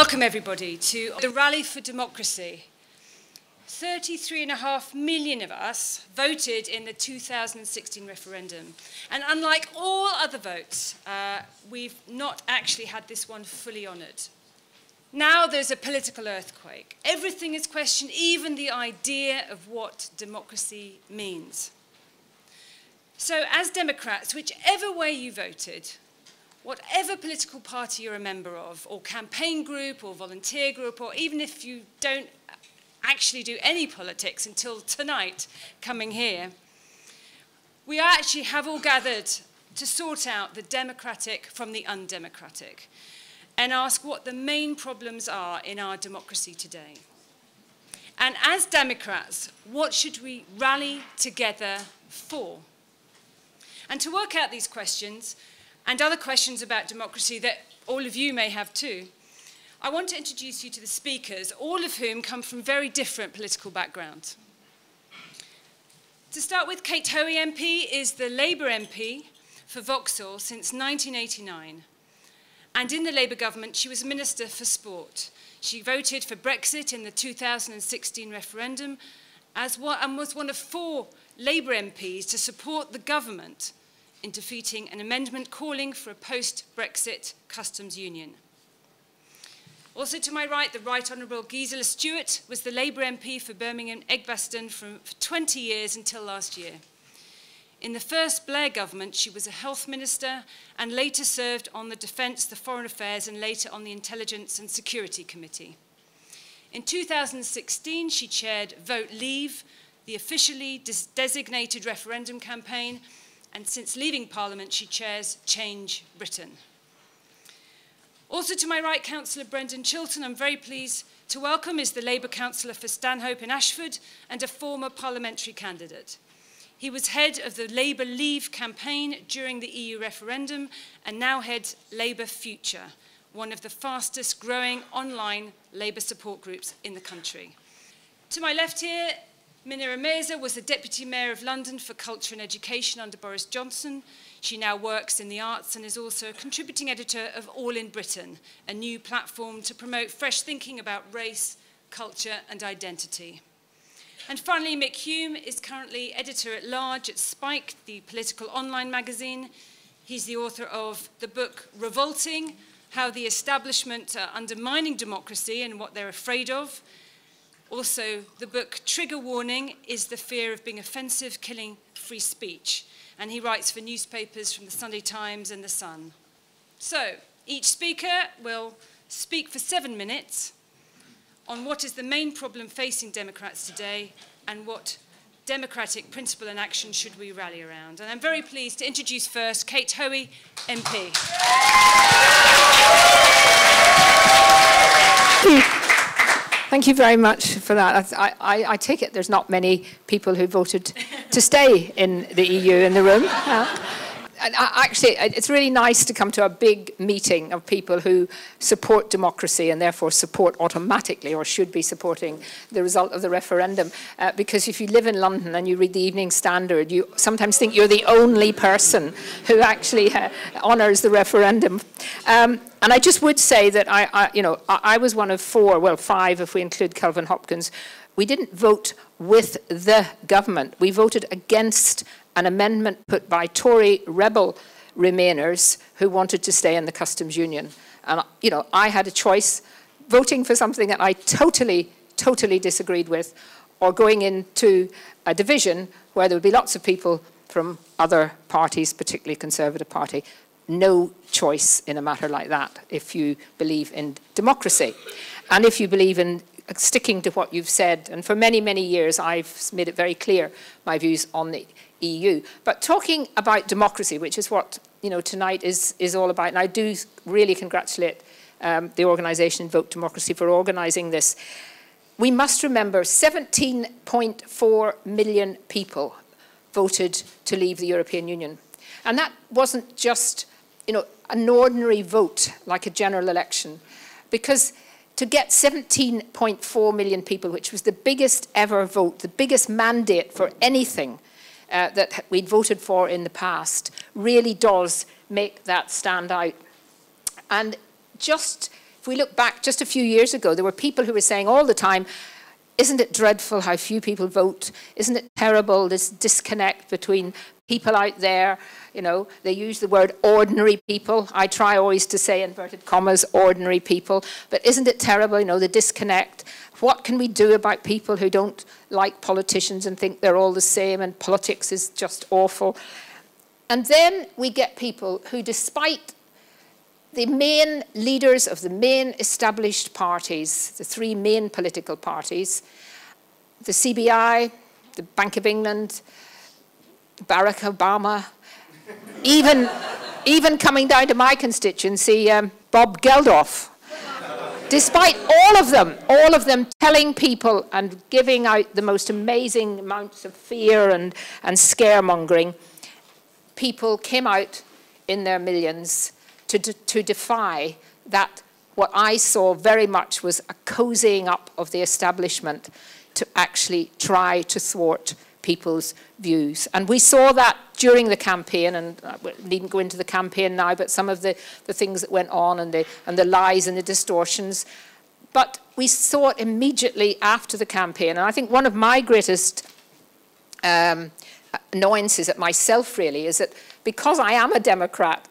welcome everybody to the Rally for Democracy. 33.5 million of us voted in the 2016 referendum. And unlike all other votes, uh, we've not actually had this one fully honoured. Now there's a political earthquake. Everything is questioned, even the idea of what democracy means. So, as Democrats, whichever way you voted, whatever political party you're a member of, or campaign group, or volunteer group, or even if you don't actually do any politics until tonight coming here, we actually have all gathered to sort out the democratic from the undemocratic and ask what the main problems are in our democracy today. And as Democrats, what should we rally together for? And to work out these questions, and other questions about democracy that all of you may have too, I want to introduce you to the speakers, all of whom come from very different political backgrounds. To start with, Kate Hoey MP is the Labour MP for Vauxhall since 1989. And in the Labour government, she was Minister for Sport. She voted for Brexit in the 2016 referendum as and was one of four Labour MPs to support the government in defeating an amendment calling for a post-Brexit customs union. Also to my right, the Right Honourable Gisela Stuart was the Labour MP for Birmingham Edgbaston for 20 years until last year. In the first Blair government, she was a health minister and later served on the Defence, the Foreign Affairs, and later on the Intelligence and Security Committee. In 2016, she chaired Vote Leave, the officially designated referendum campaign, and since leaving Parliament, she chairs Change Britain. Also to my right, Councillor Brendan Chilton, I'm very pleased to welcome is the Labour Councillor for Stanhope in Ashford and a former parliamentary candidate. He was head of the Labour Leave campaign during the EU referendum and now heads Labour Future, one of the fastest growing online Labour support groups in the country. To my left here Munira Mirza was the Deputy Mayor of London for Culture and Education under Boris Johnson. She now works in the arts and is also a contributing editor of All in Britain, a new platform to promote fresh thinking about race, culture and identity. And finally, Mick Hume is currently editor-at-large at Spiked, the political online magazine. He's the author of the book Revolting, How the Establishment are Undermining Democracy and What They're Afraid of. Also, the book Trigger Warning is the fear of being offensive, killing free speech. And he writes for newspapers from the Sunday Times and the Sun. So, each speaker will speak for seven minutes on what is the main problem facing Democrats today and what democratic principle and action should we rally around. And I'm very pleased to introduce first Kate Hoey, MP. Very much for that. I, I, I, take it there's not many people who voted to stay in the EU in the room. Yeah and actually, it's really nice to come to a big meeting of people who support democracy and therefore support automatically or should be supporting the result of the referendum. Uh, because if you live in London and you read the Evening Standard, you sometimes think you're the only person who actually uh, honours the referendum. Um, and I just would say that I, I you know, I, I was one of four, well, five if we include Kelvin Hopkins, we didn't vote with the government. We voted against an amendment put by Tory rebel Remainers who wanted to stay in the customs union. And, you know, I had a choice voting for something that I totally, totally disagreed with or going into a division where there would be lots of people from other parties, particularly Conservative Party. No choice in a matter like that if you believe in democracy. And if you believe in sticking to what you've said, and for many, many years I've made it very clear my views on the EU. But talking about democracy, which is what you know tonight is, is all about, and I do really congratulate um, the organisation Vote Democracy for organising this. We must remember 17.4 million people voted to leave the European Union. And that wasn't just you know, an ordinary vote like a general election, because to get 17.4 million people, which was the biggest ever vote, the biggest mandate for anything uh, that we'd voted for in the past really does make that stand out. And just if we look back just a few years ago, there were people who were saying all the time, isn't it dreadful how few people vote? Isn't it terrible, this disconnect between people out there? You know, they use the word ordinary people. I try always to say, inverted commas, ordinary people. But isn't it terrible, you know, the disconnect? What can we do about people who don't like politicians and think they're all the same and politics is just awful? And then we get people who, despite the main leaders of the main established parties, the three main political parties, the CBI, the Bank of England, Barack Obama, even, even coming down to my constituency, um, Bob Geldof. Despite all of them, all of them telling people and giving out the most amazing amounts of fear and, and scaremongering, people came out in their millions to, to defy that what I saw very much was a cozying up of the establishment to actually try to thwart people's views. And we saw that during the campaign, and I needn't go into the campaign now, but some of the, the things that went on and the, and the lies and the distortions. But we saw it immediately after the campaign. And I think one of my greatest um, annoyances at myself, really, is that because I am a Democrat,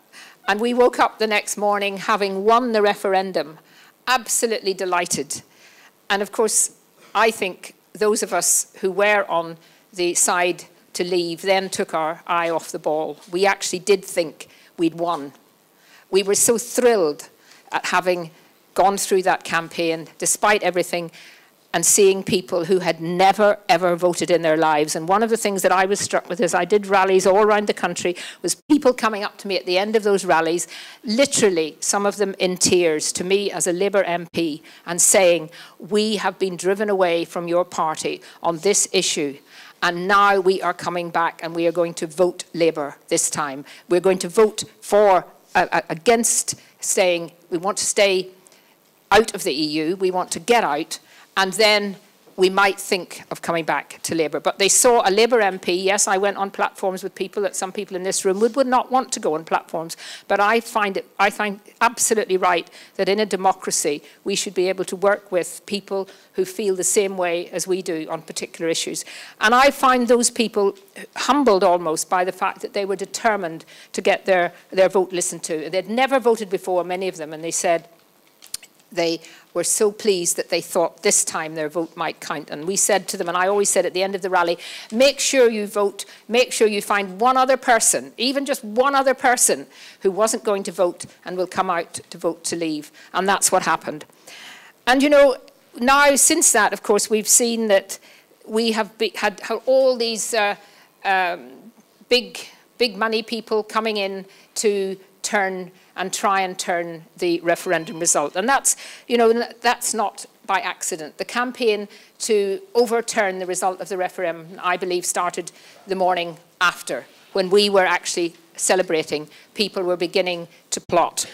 and we woke up the next morning having won the referendum, absolutely delighted. And of course, I think those of us who were on the side to leave then took our eye off the ball. We actually did think we'd won. We were so thrilled at having gone through that campaign, despite everything, and seeing people who had never, ever voted in their lives. And one of the things that I was struck with as I did rallies all around the country was people coming up to me at the end of those rallies, literally, some of them in tears, to me as a Labour MP, and saying, We have been driven away from your party on this issue. And now we are coming back and we are going to vote Labour this time. We're going to vote for, uh, uh against saying we want to stay out of the EU, we want to get out, and then we might think of coming back to Labour. But they saw a Labour MP. Yes, I went on platforms with people that some people in this room would, would not want to go on platforms. But I find it I find absolutely right that in a democracy we should be able to work with people who feel the same way as we do on particular issues. And I find those people humbled almost by the fact that they were determined to get their, their vote listened to. They'd never voted before, many of them, and they said, they were so pleased that they thought this time their vote might count. And we said to them, and I always said at the end of the rally, make sure you vote, make sure you find one other person, even just one other person who wasn't going to vote and will come out to vote to leave. And that's what happened. And you know, now since that, of course, we've seen that we have be, had, had, all these uh, um, big, big money people coming in to turn and try and turn the referendum result. And that's, you know, that's not by accident. The campaign to overturn the result of the referendum, I believe, started the morning after, when we were actually celebrating. People were beginning to plot,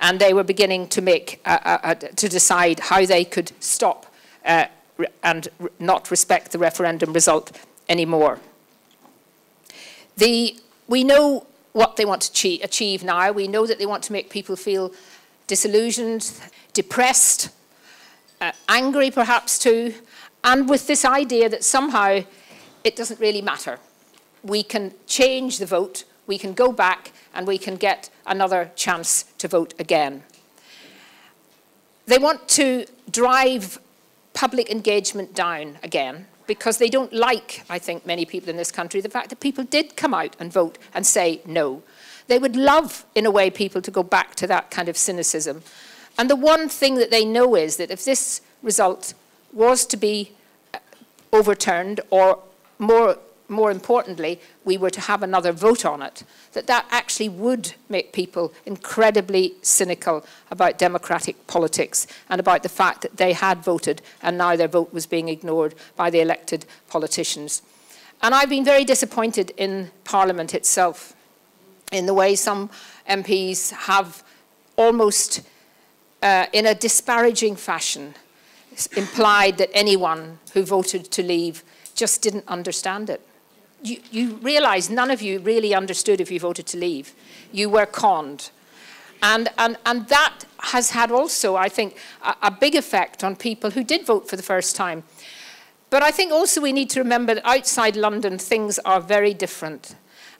and they were beginning to make, uh, uh, uh, to decide how they could stop uh, and not respect the referendum result anymore. The, we know what they want to achieve now. We know that they want to make people feel disillusioned, depressed, uh, angry perhaps too, and with this idea that somehow it doesn't really matter. We can change the vote, we can go back, and we can get another chance to vote again. They want to drive public engagement down again because they don't like, I think, many people in this country, the fact that people did come out and vote and say no. They would love, in a way, people to go back to that kind of cynicism. And the one thing that they know is that if this result was to be uh, overturned or more more importantly, we were to have another vote on it, that that actually would make people incredibly cynical about democratic politics and about the fact that they had voted and now their vote was being ignored by the elected politicians. And I've been very disappointed in Parliament itself in the way some MPs have almost uh, in a disparaging fashion implied that anyone who voted to leave just didn't understand it you, you realize none of you really understood if you voted to leave. You were conned. And, and, and that has had also, I think, a, a big effect on people who did vote for the first time. But I think also we need to remember that outside London, things are very different.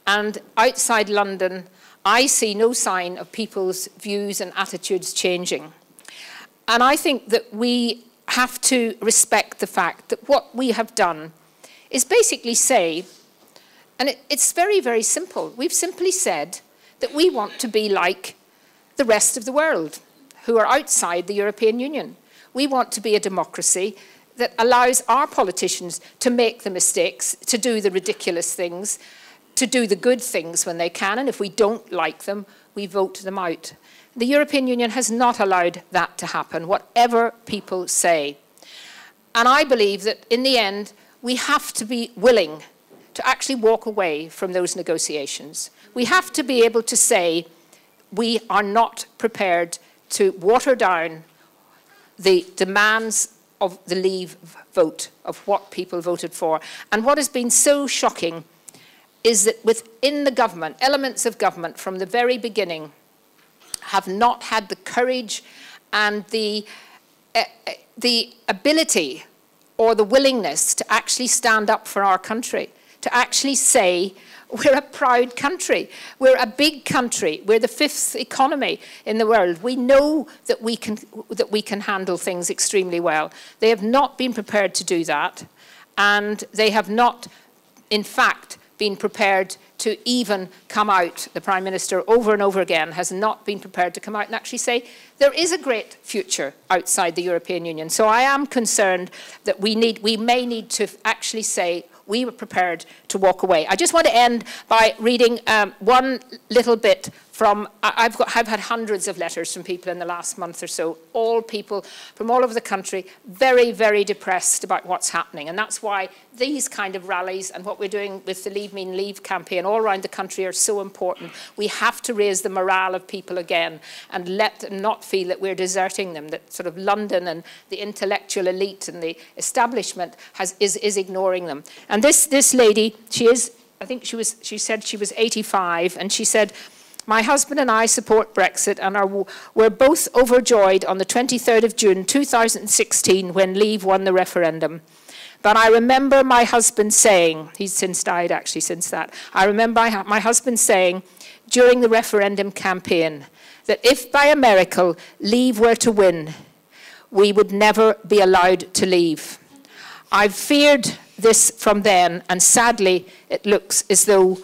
And outside London, I see no sign of people's views and attitudes changing. And I think that we have to respect the fact that what we have done is basically say, and it, it's very, very simple. We've simply said that we want to be like the rest of the world who are outside the European Union. We want to be a democracy that allows our politicians to make the mistakes, to do the ridiculous things, to do the good things when they can, and if we don't like them, we vote them out. The European Union has not allowed that to happen, whatever people say. And I believe that in the end, we have to be willing to actually walk away from those negotiations. We have to be able to say we are not prepared to water down the demands of the leave vote, of what people voted for. And what has been so shocking is that within the government, elements of government from the very beginning have not had the courage and the, uh, the ability or the willingness to actually stand up for our country, to actually say, we're a proud country. We're a big country. We're the fifth economy in the world. We know that we can, that we can handle things extremely well. They have not been prepared to do that. And they have not, in fact, been prepared to even come out. The Prime Minister, over and over again, has not been prepared to come out and actually say there is a great future outside the European Union. So I am concerned that we, need, we may need to actually say we were prepared to walk away. I just want to end by reading um, one little bit from, I've, got, I've had hundreds of letters from people in the last month or so, all people from all over the country, very, very depressed about what's happening. And that's why these kind of rallies and what we're doing with the Leave Mean Leave campaign all around the country are so important. We have to raise the morale of people again and let them not feel that we're deserting them, that sort of London and the intellectual elite and the establishment has, is, is ignoring them. And this, this lady, she is, I think she, was, she said she was 85, and she said, my husband and I support Brexit and are, were both overjoyed on the 23rd of June 2016 when Leave won the referendum. But I remember my husband saying, he's since died actually since that, I remember my husband saying during the referendum campaign that if by a miracle Leave were to win, we would never be allowed to leave. I've feared this from then, and sadly, it looks as though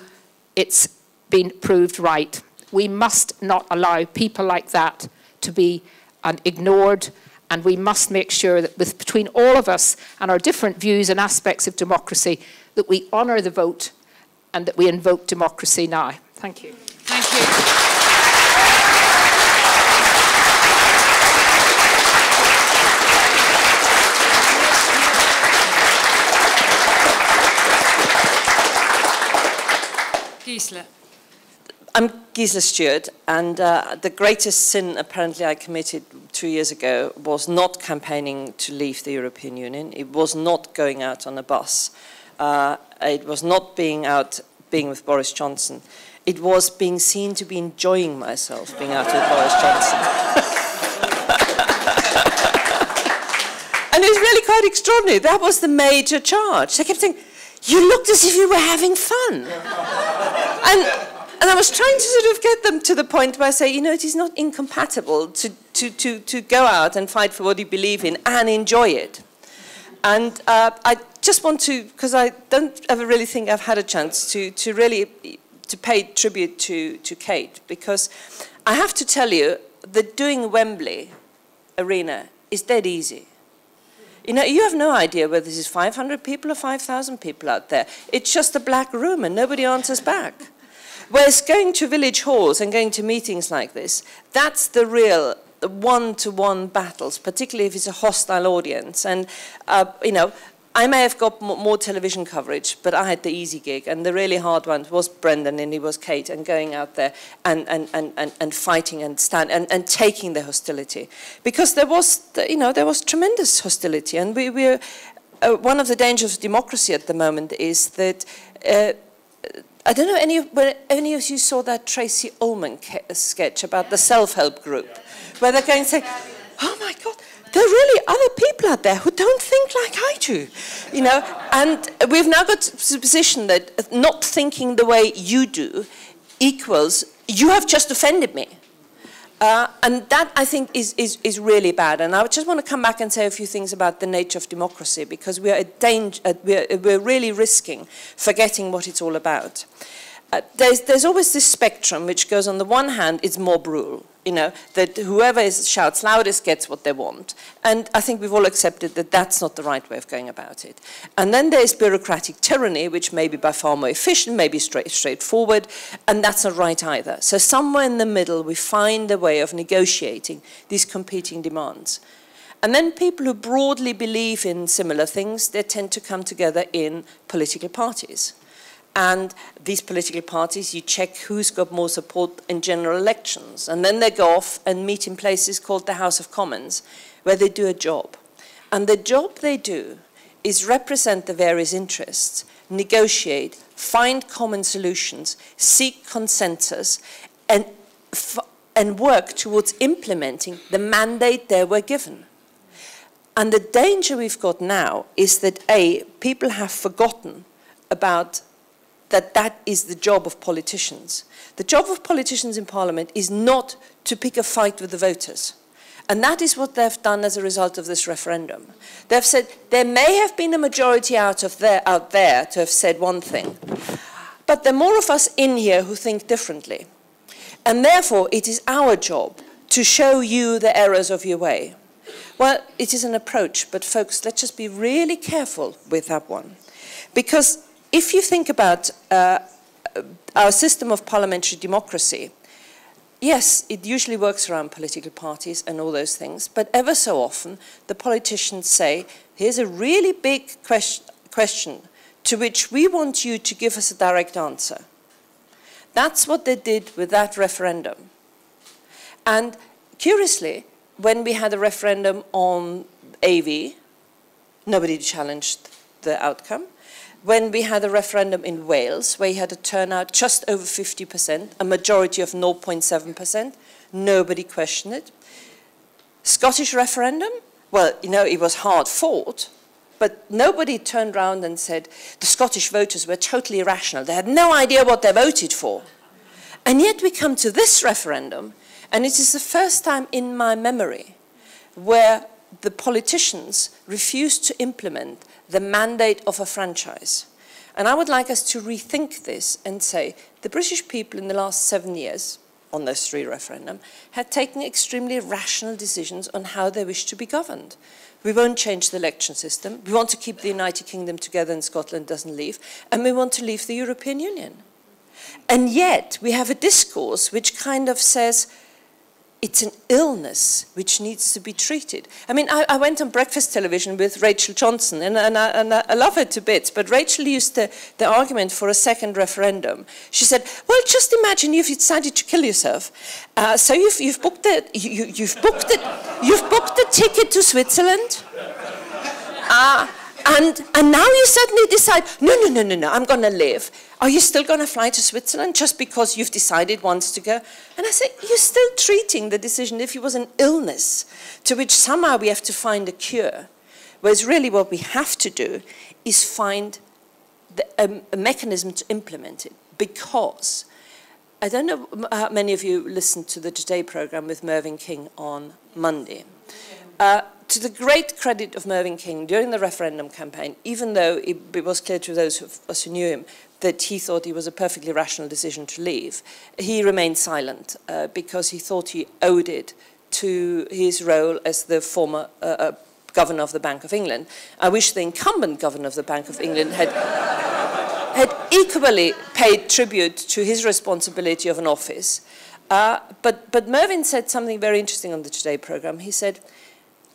it's been proved right. We must not allow people like that to be uh, ignored and we must make sure that with, between all of us and our different views and aspects of democracy that we honour the vote and that we invoke democracy now. Thank you. Thank you. Gisela. I'm Gisela Stuart, and uh, the greatest sin apparently I committed two years ago was not campaigning to leave the European Union. It was not going out on a bus. Uh, it was not being out being with Boris Johnson. It was being seen to be enjoying myself being out with Boris Johnson. and it was really quite extraordinary. That was the major charge. They kept saying, you looked as if you were having fun. and and I was trying to sort of get them to the point where I say, you know, it is not incompatible to, to, to, to go out and fight for what you believe in and enjoy it. And uh, I just want to, because I don't ever really think I've had a chance to, to really to pay tribute to, to Kate, because I have to tell you that doing Wembley Arena is dead easy. You know, you have no idea whether this is 500 people or 5,000 people out there. It's just a black room and nobody answers back. Whereas going to village halls and going to meetings like this, that's the real one-to-one -one battles, particularly if it's a hostile audience. And, uh, you know, I may have got more television coverage, but I had the easy gig, and the really hard one was Brendan and he was Kate, and going out there and, and, and, and, and fighting and, stand, and, and taking the hostility. Because there was, you know, there was tremendous hostility, and we, we're, uh, one of the dangers of democracy at the moment is that uh, I don't know any, whether any of you saw that Tracey Ullman uh, sketch about the self-help group, where they're going to say, oh my God, there are really other people out there who don't think like I do, you know. And we've now got to the position that uh, not thinking the way you do equals you have just offended me. Uh, and that, I think, is, is, is really bad. And I just want to come back and say a few things about the nature of democracy, because we are, danger, uh, we're, we're really risking forgetting what it's all about. Uh, there's, there's always this spectrum which goes on the one hand, it's mob rule you know, that whoever is, shouts loudest gets what they want. And I think we've all accepted that that's not the right way of going about it. And then there's bureaucratic tyranny, which may be by far more efficient, maybe straight, straightforward, and that's not right either. So somewhere in the middle, we find a way of negotiating these competing demands. And then people who broadly believe in similar things, they tend to come together in political parties. And these political parties, you check who's got more support in general elections. And then they go off and meet in places called the House of Commons, where they do a job. And the job they do is represent the various interests, negotiate, find common solutions, seek consensus, and, and work towards implementing the mandate they were given. And the danger we've got now is that A, people have forgotten about that that is the job of politicians. The job of politicians in Parliament is not to pick a fight with the voters. And that is what they've done as a result of this referendum. They've said there may have been a majority out, of there, out there to have said one thing, but there are more of us in here who think differently. And therefore, it is our job to show you the errors of your way. Well, it is an approach, but folks, let's just be really careful with that one. Because if you think about uh, our system of parliamentary democracy, yes, it usually works around political parties and all those things, but ever so often the politicians say, here's a really big question, question to which we want you to give us a direct answer. That's what they did with that referendum. And curiously, when we had a referendum on AV, nobody challenged the outcome when we had a referendum in Wales, where you had a turnout just over 50%, a majority of 0.7%, nobody questioned it. Scottish referendum, well, you know, it was hard fought, but nobody turned around and said the Scottish voters were totally irrational. They had no idea what they voted for. And yet we come to this referendum, and it is the first time in my memory where the politicians refused to implement the mandate of a franchise. And I would like us to rethink this and say the British people in the last seven years, on those three referendum, had taken extremely rational decisions on how they wish to be governed. We won't change the election system. We want to keep the United Kingdom together and Scotland doesn't leave. And we want to leave the European Union. And yet we have a discourse which kind of says, it's an illness which needs to be treated. I mean, I, I went on breakfast television with Rachel Johnson, and, and, I, and I, love her to bits, but Rachel used the, the argument for a second referendum. She said, well, just imagine if you decided to kill yourself. Uh, so you've, you've, booked the, you, you've, booked the, you've booked the ticket to Switzerland. Uh, and, and now you suddenly decide, no, no, no, no, no, I'm going to live. Are you still going to fly to Switzerland just because you've decided once to go? And I say, you're still treating the decision if it was an illness to which somehow we have to find a cure. Whereas really what we have to do is find the, um, a mechanism to implement it. Because I don't know how many of you listened to the Today program with Mervyn King on Monday. Uh, to the great credit of Mervyn King, during the referendum campaign, even though it, it was clear to those of us who knew him that he thought it was a perfectly rational decision to leave, he remained silent uh, because he thought he owed it to his role as the former uh, uh, governor of the Bank of England. I wish the incumbent governor of the Bank of England had, had equally paid tribute to his responsibility of an office. Uh, but, but Mervyn said something very interesting on the Today programme. He said,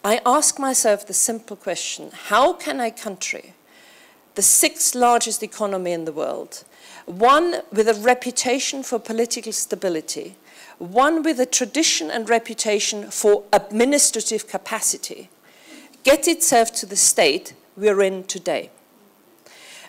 I ask myself the simple question, how can a country, the sixth largest economy in the world, one with a reputation for political stability, one with a tradition and reputation for administrative capacity, get itself to the state we're in today?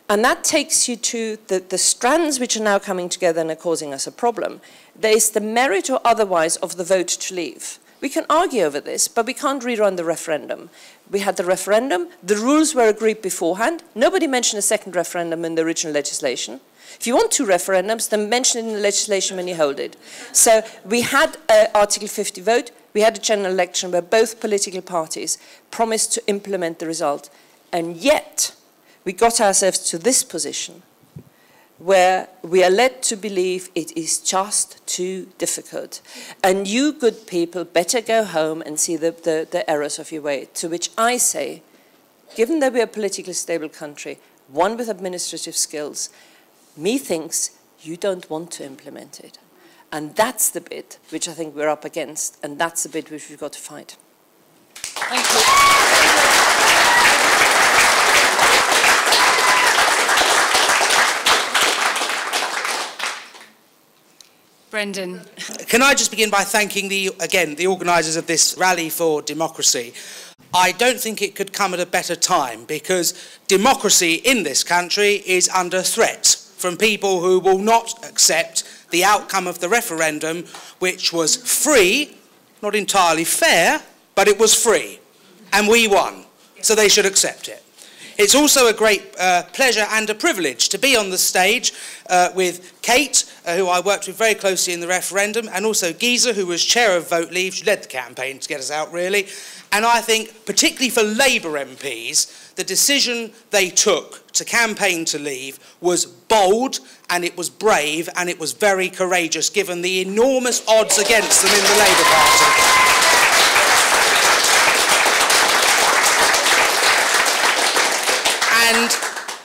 And that takes you to the, the strands which are now coming together and are causing us a problem. There is the merit or otherwise of the vote to leave. We can argue over this, but we can't rerun the referendum. We had the referendum, the rules were agreed beforehand. Nobody mentioned a second referendum in the original legislation. If you want two referendums, then mention it in the legislation when you hold it. So we had an Article 50 vote, we had a general election where both political parties promised to implement the result. And yet, we got ourselves to this position where we are led to believe it is just too difficult. And you good people better go home and see the, the, the errors of your way. To which I say, given that we are a politically stable country, one with administrative skills, methinks you don't want to implement it. And that's the bit which I think we're up against, and that's the bit which we've got to fight. Thank you. Brendan. Can I just begin by thanking the, again, the organisers of this rally for democracy. I don't think it could come at a better time because democracy in this country is under threat from people who will not accept the outcome of the referendum, which was free, not entirely fair, but it was free. And we won. So they should accept it. It's also a great uh, pleasure and a privilege to be on the stage uh, with Kate, uh, who I worked with very closely in the referendum, and also Giza, who was chair of Vote Leave. She led the campaign to get us out, really. And I think, particularly for Labour MPs, the decision they took to campaign to leave was bold and it was brave and it was very courageous given the enormous odds against them in the Labour Party. And,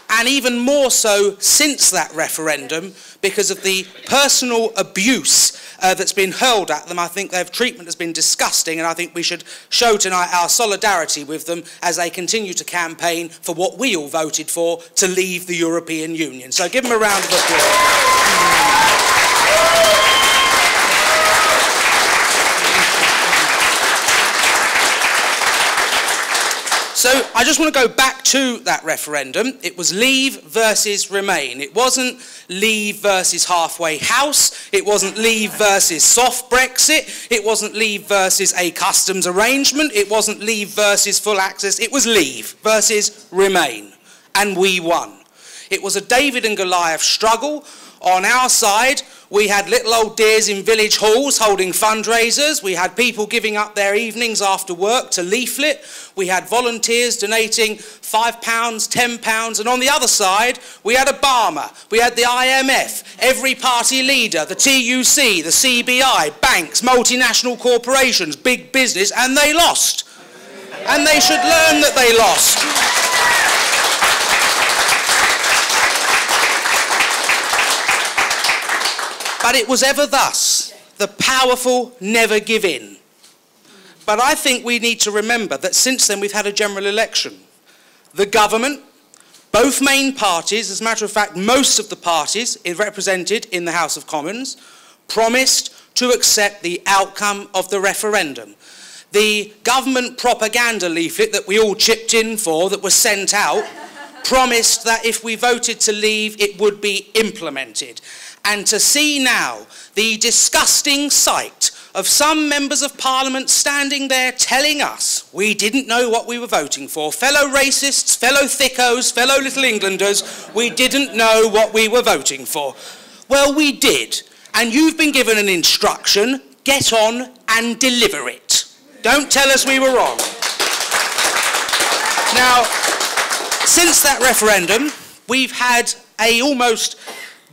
and even more so since that referendum because of the personal abuse uh, that's been hurled at them. I think their treatment has been disgusting, and I think we should show tonight our solidarity with them as they continue to campaign for what we all voted for to leave the European Union. So give them a round of applause. So I just want to go back to that referendum. It was leave versus remain. It wasn't leave versus halfway house. It wasn't leave versus soft Brexit. It wasn't leave versus a customs arrangement. It wasn't leave versus full access. It was leave versus remain. And we won. It was a David and Goliath struggle. On our side, we had little old dears in village halls holding fundraisers. We had people giving up their evenings after work to leaflet. We had volunteers donating £5, £10. And on the other side, we had Obama. We had the IMF, every party leader, the TUC, the CBI, banks, multinational corporations, big business, and they lost. And they should learn that they lost. But it was ever thus. The powerful never give in. But I think we need to remember that since then we've had a general election. The government, both main parties, as a matter of fact, most of the parties represented in the House of Commons, promised to accept the outcome of the referendum. The government propaganda leaflet that we all chipped in for, that was sent out, promised that if we voted to leave, it would be implemented and to see now the disgusting sight of some members of parliament standing there telling us we didn't know what we were voting for. Fellow racists, fellow thickos, fellow little Englanders, we didn't know what we were voting for. Well, we did. And you've been given an instruction get on and deliver it. Don't tell us we were wrong. Now, since that referendum, we've had a almost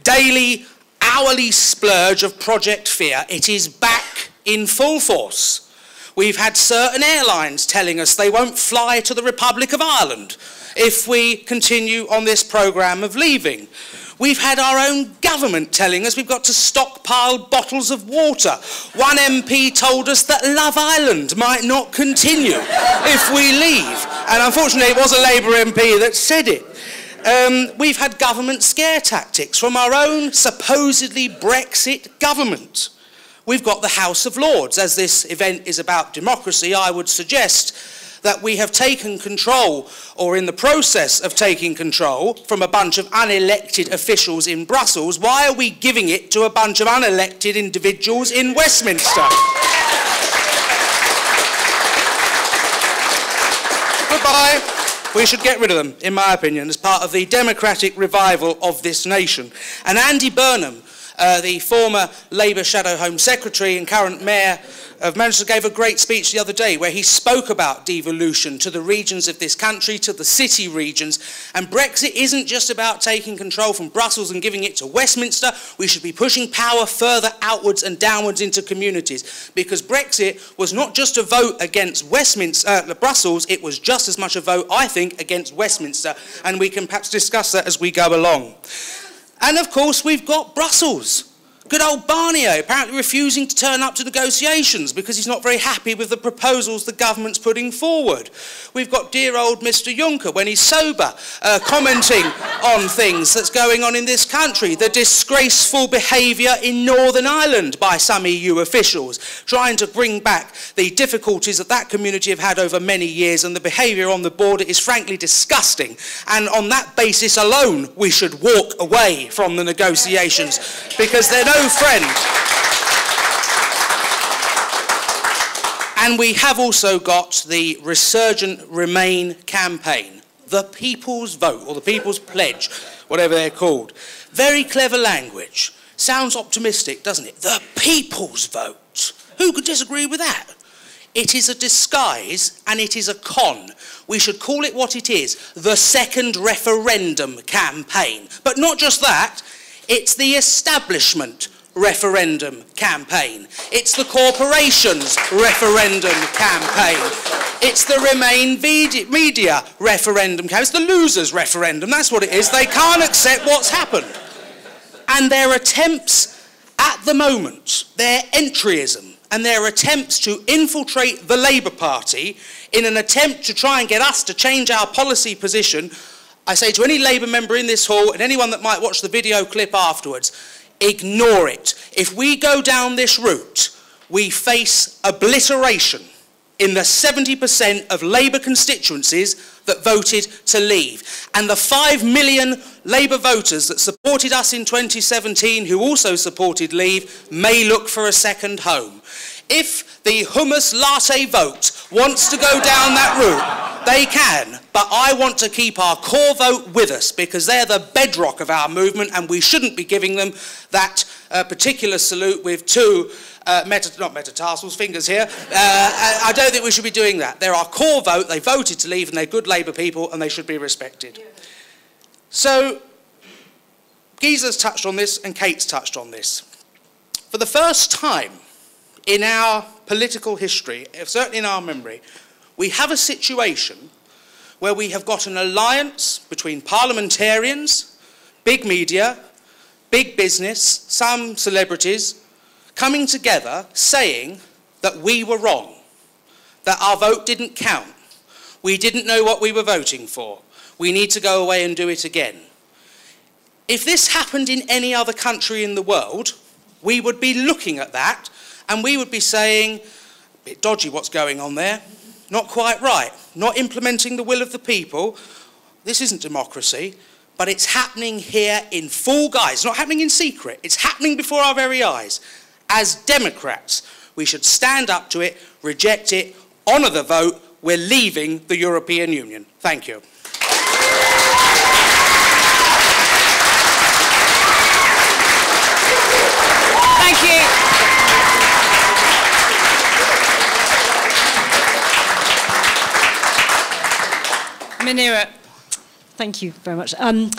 daily hourly splurge of Project Fear, it is back in full force. We've had certain airlines telling us they won't fly to the Republic of Ireland if we continue on this programme of leaving. We've had our own government telling us we've got to stockpile bottles of water. One MP told us that Love Island might not continue if we leave. And unfortunately, it was a Labour MP that said it. Um, we've had government scare tactics from our own supposedly Brexit government. We've got the House of Lords. As this event is about democracy, I would suggest that we have taken control or in the process of taking control from a bunch of unelected officials in Brussels, why are we giving it to a bunch of unelected individuals in Westminster? Goodbye. We should get rid of them, in my opinion, as part of the democratic revival of this nation. And Andy Burnham, uh, the former Labour Shadow Home Secretary and current Mayor of Manchester gave a great speech the other day where he spoke about devolution to the regions of this country, to the city regions. And Brexit isn't just about taking control from Brussels and giving it to Westminster. We should be pushing power further outwards and downwards into communities. Because Brexit was not just a vote against Westminster, uh, Brussels, it was just as much a vote, I think, against Westminster. And we can perhaps discuss that as we go along. And of course, we've got Brussels. Good old Barnier apparently refusing to turn up to negotiations because he's not very happy with the proposals the government's putting forward. We've got dear old Mr Juncker, when he's sober, uh, commenting on things that's going on in this country. The disgraceful behaviour in Northern Ireland by some EU officials, trying to bring back the difficulties that that community have had over many years, and the behaviour on the border is frankly disgusting. And on that basis alone, we should walk away from the negotiations because they're no friend. And we have also got the Resurgent Remain campaign, the People's Vote, or the People's Pledge, whatever they're called. Very clever language. Sounds optimistic, doesn't it? The People's Vote. Who could disagree with that? It is a disguise and it is a con. We should call it what it is the second referendum campaign. But not just that, it's the establishment referendum campaign. It's the corporations referendum campaign. It's the Remain Media referendum campaign. It's the losers referendum. That's what it is. They can't accept what's happened. And their attempts at the moment, their entryism and their attempts to infiltrate the Labour Party in an attempt to try and get us to change our policy position I say to any Labour member in this hall and anyone that might watch the video clip afterwards, ignore it. If we go down this route, we face obliteration in the 70% of Labour constituencies that voted to leave. And the 5 million Labour voters that supported us in 2017, who also supported leave, may look for a second home. If the hummus latte vote wants to go down that route, they can. But I want to keep our core vote with us because they're the bedrock of our movement and we shouldn't be giving them that uh, particular salute with two uh, meta, not metatarsals, fingers here. Uh, I don't think we should be doing that. They're our core vote. They voted to leave and they're good Labour people and they should be respected. So, Giza's touched on this and Kate's touched on this. For the first time, in our political history, certainly in our memory, we have a situation where we have got an alliance between parliamentarians, big media, big business, some celebrities, coming together saying that we were wrong, that our vote didn't count, we didn't know what we were voting for, we need to go away and do it again. If this happened in any other country in the world, we would be looking at that and we would be saying, a bit dodgy what's going on there, not quite right, not implementing the will of the people. This isn't democracy, but it's happening here in full guise. It's not happening in secret, it's happening before our very eyes. As Democrats, we should stand up to it, reject it, honour the vote. We're leaving the European Union. Thank you. Munira. Thank you very much. Um,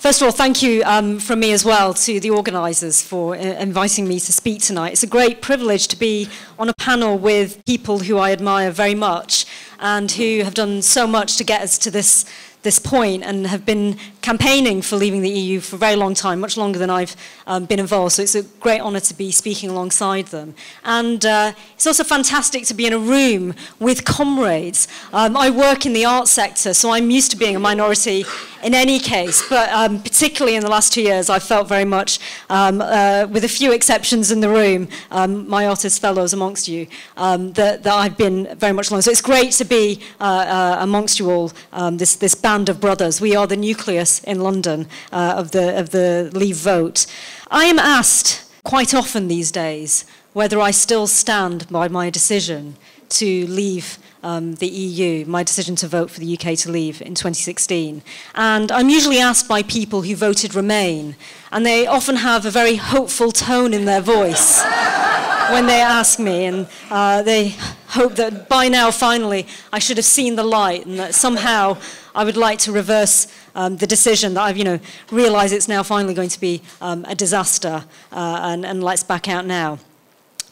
First of all, thank you um, from me as well to the organisers for uh, inviting me to speak tonight. It's a great privilege to be on a panel with people who I admire very much and who have done so much to get us to this, this point and have been campaigning for leaving the EU for a very long time, much longer than I've um, been involved. So it's a great honour to be speaking alongside them. And uh, it's also fantastic to be in a room with comrades. Um, I work in the arts sector, so I'm used to being a minority in any case, but um, particularly in the last two years, I've felt very much, um, uh, with a few exceptions in the room, um, my artist fellows amongst you, um, that, that I've been very much alone. So it's great to be uh, uh, amongst you all, this, this band of brothers. We are the nucleus in London uh, of, the, of the Leave vote. I am asked quite often these days whether I still stand by my decision to leave um, the EU, my decision to vote for the UK to leave in 2016. And I'm usually asked by people who voted Remain, and they often have a very hopeful tone in their voice when they ask me, and uh, they hope that by now, finally, I should have seen the light, and that somehow I would like to reverse um, the decision that I've, you know, realised it's now finally going to be um, a disaster, uh, and, and let's back out now.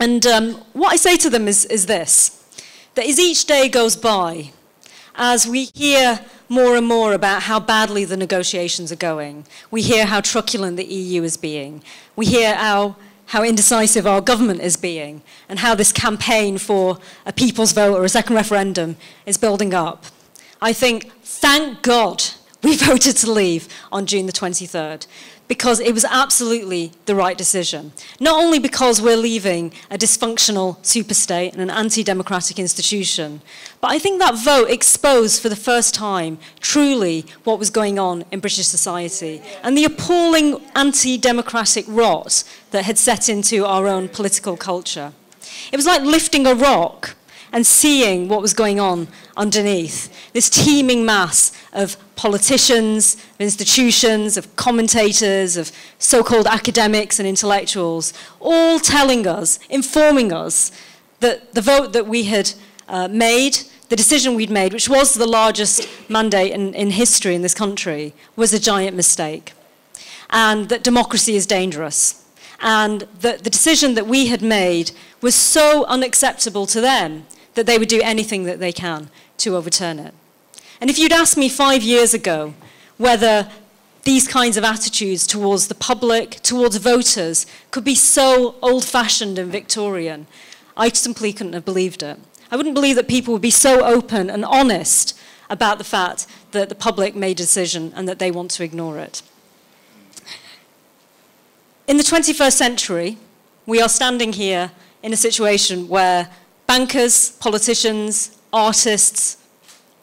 And um, what I say to them is, is this that as each day goes by, as we hear more and more about how badly the negotiations are going, we hear how truculent the EU is being, we hear how, how indecisive our government is being, and how this campaign for a people's vote or a second referendum is building up. I think, thank God we voted to leave on June the 23rd because it was absolutely the right decision. Not only because we're leaving a dysfunctional superstate and an anti-democratic institution, but I think that vote exposed for the first time truly what was going on in British society and the appalling anti-democratic rot that had set into our own political culture. It was like lifting a rock and seeing what was going on underneath. This teeming mass of politicians, of institutions, of commentators, of so-called academics and intellectuals, all telling us, informing us that the vote that we had uh, made, the decision we'd made, which was the largest mandate in, in history in this country, was a giant mistake. And that democracy is dangerous. And that the decision that we had made was so unacceptable to them that they would do anything that they can to overturn it. And if you'd asked me five years ago whether these kinds of attitudes towards the public, towards voters, could be so old-fashioned and Victorian, I simply couldn't have believed it. I wouldn't believe that people would be so open and honest about the fact that the public made a decision and that they want to ignore it. In the 21st century, we are standing here in a situation where bankers, politicians, artists,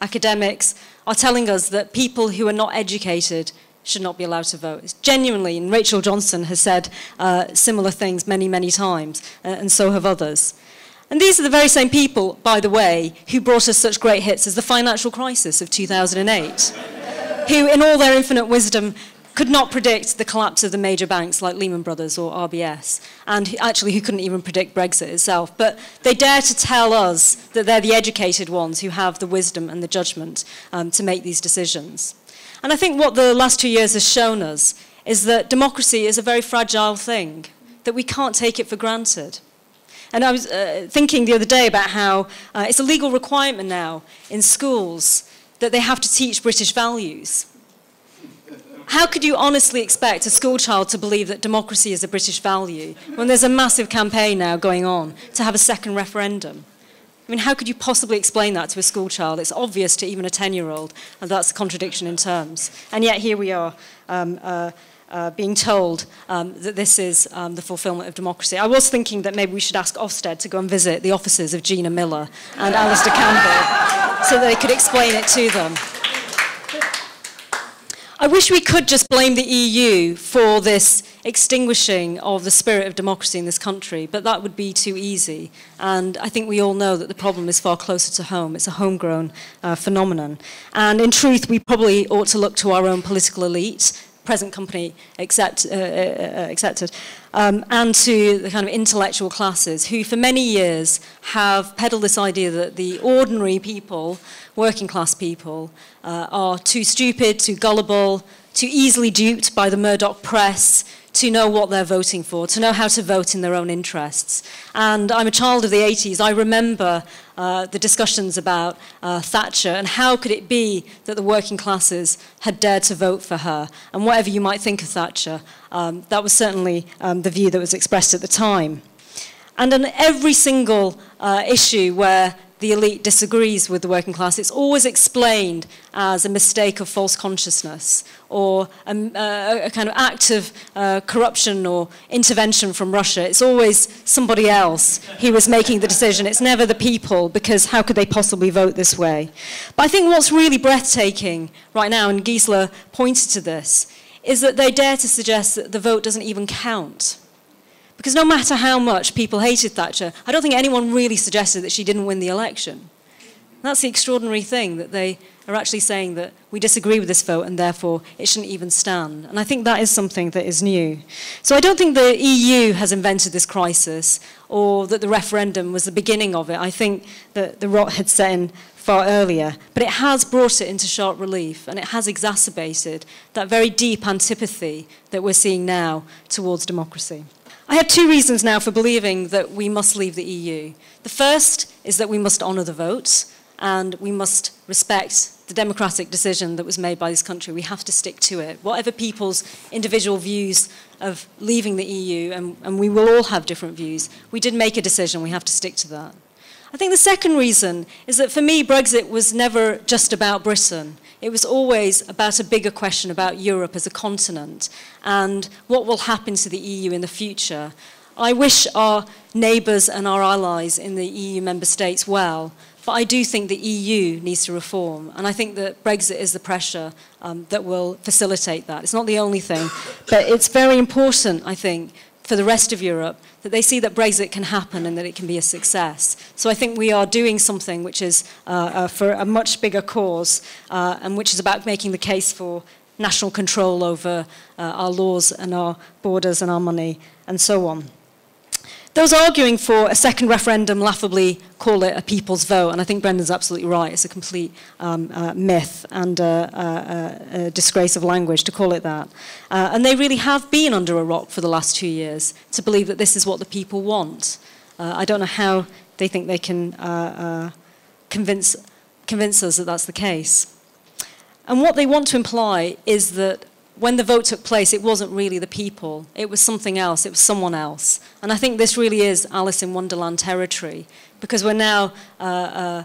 academics are telling us that people who are not educated should not be allowed to vote. It's genuinely, and Rachel Johnson has said uh, similar things many, many times, uh, and so have others. And these are the very same people, by the way, who brought us such great hits as the financial crisis of 2008, who, in all their infinite wisdom, could not predict the collapse of the major banks like Lehman Brothers or RBS, and actually who couldn't even predict Brexit itself. But they dare to tell us that they're the educated ones who have the wisdom and the judgment um, to make these decisions. And I think what the last two years has shown us is that democracy is a very fragile thing, that we can't take it for granted. And I was uh, thinking the other day about how uh, it's a legal requirement now in schools that they have to teach British values. How could you honestly expect a schoolchild to believe that democracy is a British value when there's a massive campaign now going on to have a second referendum? I mean, how could you possibly explain that to a schoolchild? It's obvious to even a 10-year-old, and that's a contradiction in terms. And yet here we are um, uh, uh, being told um, that this is um, the fulfillment of democracy. I was thinking that maybe we should ask Ofsted to go and visit the offices of Gina Miller and Alastair Campbell so that they could explain it to them. I wish we could just blame the EU for this extinguishing of the spirit of democracy in this country, but that would be too easy. And I think we all know that the problem is far closer to home. It's a homegrown uh, phenomenon. And in truth, we probably ought to look to our own political elite present company accept, uh, uh, uh accepted, um, and to the kind of intellectual classes who for many years have peddled this idea that the ordinary people, working class people, uh, are too stupid, too gullible, too easily duped by the Murdoch press, to know what they're voting for, to know how to vote in their own interests. And I'm a child of the 80s. I remember uh, the discussions about uh, Thatcher and how could it be that the working classes had dared to vote for her. And whatever you might think of Thatcher, um, that was certainly um, the view that was expressed at the time. And on every single uh, issue where the elite disagrees with the working class, it's always explained as a mistake of false consciousness or a, a, a kind of act of uh, corruption or intervention from Russia. It's always somebody else who was making the decision. It's never the people because how could they possibly vote this way? But I think what's really breathtaking right now, and Gisela pointed to this, is that they dare to suggest that the vote doesn't even count. Because no matter how much people hated Thatcher, I don't think anyone really suggested that she didn't win the election. That's the extraordinary thing, that they are actually saying that we disagree with this vote and therefore it shouldn't even stand. And I think that is something that is new. So I don't think the EU has invented this crisis or that the referendum was the beginning of it. I think that the rot had set in far earlier. But it has brought it into sharp relief and it has exacerbated that very deep antipathy that we're seeing now towards democracy. I have two reasons now for believing that we must leave the EU. The first is that we must honour the vote and we must respect the democratic decision that was made by this country. We have to stick to it. Whatever people's individual views of leaving the EU, and, and we will all have different views, we did make a decision, we have to stick to that. I think the second reason is that for me, Brexit was never just about Britain. It was always about a bigger question about Europe as a continent and what will happen to the EU in the future. I wish our neighbours and our allies in the EU member states well, but I do think the EU needs to reform, and I think that Brexit is the pressure um, that will facilitate that. It's not the only thing, but it's very important, I think, for the rest of Europe that they see that Brexit can happen and that it can be a success. So I think we are doing something which is uh, uh, for a much bigger cause uh, and which is about making the case for national control over uh, our laws and our borders and our money and so on. Those arguing for a second referendum laughably call it a people's vote, and I think Brendan's absolutely right. It's a complete um, uh, myth and a, a, a, disgrace of language to call it that. Uh, and they really have been under a rock for the last two years to believe that this is what the people want. Uh, I don't know how they think they can uh, uh, convince, convince us that that's the case. And what they want to imply is that when the vote took place, it wasn't really the people. It was something else. It was someone else. And I think this really is Alice in Wonderland territory because we're now uh, uh,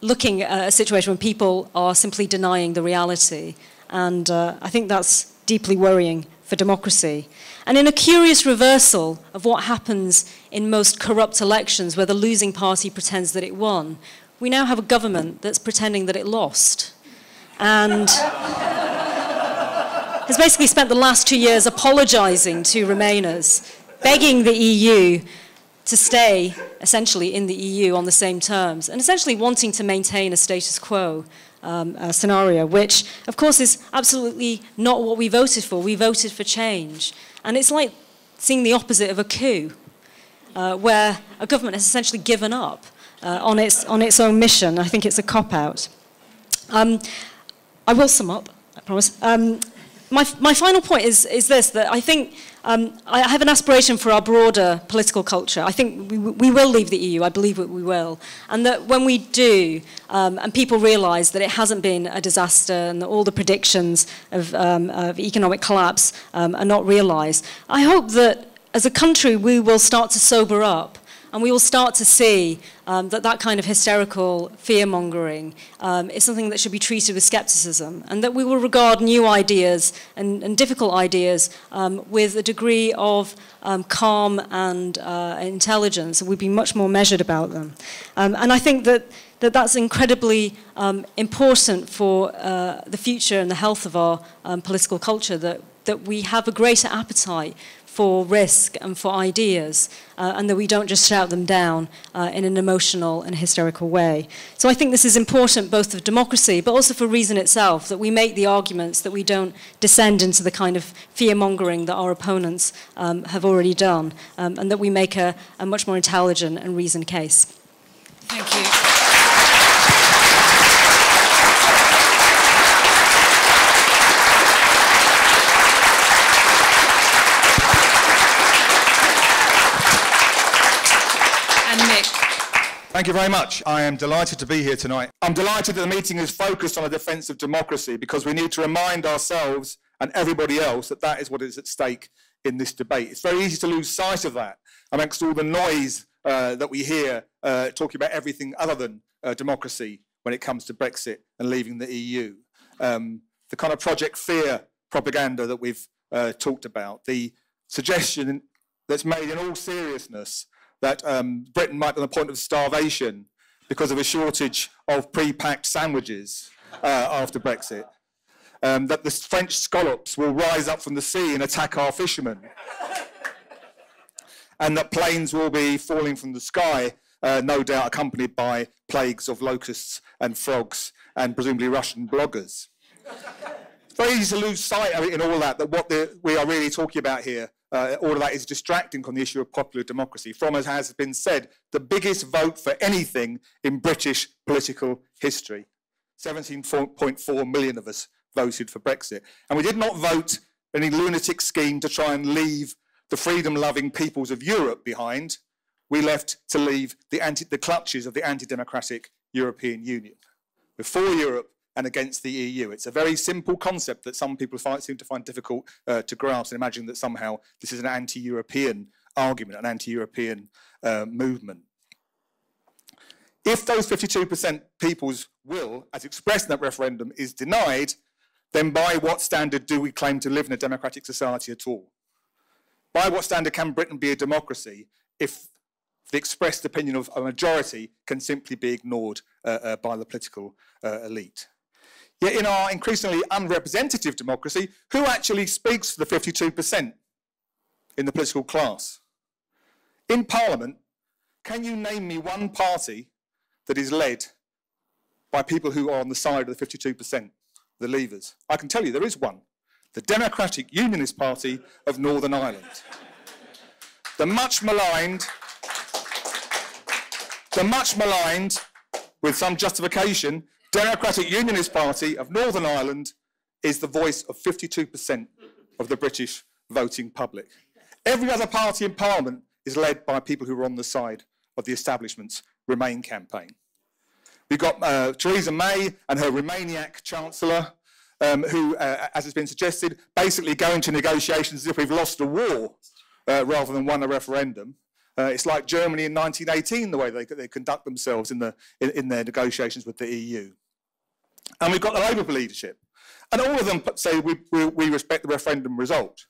looking at a situation when people are simply denying the reality. And uh, I think that's deeply worrying for democracy. And in a curious reversal of what happens in most corrupt elections where the losing party pretends that it won, we now have a government that's pretending that it lost. And has basically spent the last two years apologising to Remainers, begging the EU to stay essentially in the EU on the same terms, and essentially wanting to maintain a status quo um, scenario, which, of course, is absolutely not what we voted for. We voted for change. And it's like seeing the opposite of a coup, uh, where a government has essentially given up uh, on, its, on its own mission. I think it's a cop out. Um, I will sum up, I promise. Um, my, my final point is, is this, that I think um, I have an aspiration for our broader political culture. I think we, we will leave the EU, I believe we will. And that when we do, um, and people realise that it hasn't been a disaster and that all the predictions of, um, of economic collapse um, are not realised, I hope that as a country we will start to sober up and we will start to see um, that that kind of hysterical fear-mongering um, is something that should be treated with skepticism, and that we will regard new ideas and, and difficult ideas um, with a degree of um, calm and uh, intelligence, and we'd be much more measured about them. Um, and I think that that that's incredibly um, important for uh, the future and the health of our political culture, that, that we have a greater appetite for risk and for ideas, uh, and that we don't just shout them down uh, in an emotional and hysterical way. So I think this is important both for democracy, but also for reason itself, that we make the arguments, that we don't descend into the kind of fear-mongering that our opponents um, have already done, um, and that we make a, a much more intelligent and reasoned case. Thank you. and Mick. Thank you very much. I am delighted to be here tonight. I'm delighted that the meeting is focused on the defence of democracy because we need to remind ourselves and everybody else that that is what is at stake in this debate. It's very easy to lose sight of that amongst all the noise uh, that we hear uh, talking about everything other than uh, democracy when it comes to Brexit and leaving the EU. Um, the kind of Project Fear propaganda that we've uh, talked about, the suggestion that's made in all seriousness that um, Britain might be on the point of starvation because of a shortage of pre-packed sandwiches uh, after Brexit. Um, that the French scallops will rise up from the sea and attack our fishermen. and that planes will be falling from the sky, uh, no doubt accompanied by plagues of locusts and frogs and presumably Russian bloggers. it's very easy to lose sight of it in all that, that what the, we are really talking about here uh, all of that is distracting from the issue of popular democracy. From, as has been said, the biggest vote for anything in British political history. 17.4 million of us voted for Brexit. And we did not vote any lunatic scheme to try and leave the freedom-loving peoples of Europe behind. We left to leave the, anti, the clutches of the anti-democratic European Union. We're Europe, and against the EU. It's a very simple concept that some people find, seem to find difficult uh, to grasp and imagine that somehow this is an anti-European argument, an anti-European uh, movement. If those 52% people's will, as expressed in that referendum, is denied, then by what standard do we claim to live in a democratic society at all? By what standard can Britain be a democracy if the expressed opinion of a majority can simply be ignored uh, uh, by the political uh, elite? Yet in our increasingly unrepresentative democracy, who actually speaks for the 52% in the political class? In Parliament, can you name me one party that is led by people who are on the side of the 52%, the Leavers? I can tell you there is one. The Democratic Unionist Party of Northern Ireland. The much maligned, the much maligned, with some justification, Democratic Unionist Party of Northern Ireland is the voice of 52% of the British voting public. Every other party in Parliament is led by people who are on the side of the establishment's Remain campaign. We've got uh, Theresa May and her Remainiac Chancellor, um, who, uh, as has been suggested, basically go into negotiations as if we've lost a war uh, rather than won a referendum. Uh, it's like Germany in 1918, the way they, they conduct themselves in, the, in, in their negotiations with the EU. And we've got the Labour leadership. And all of them say we, we, we respect the referendum result.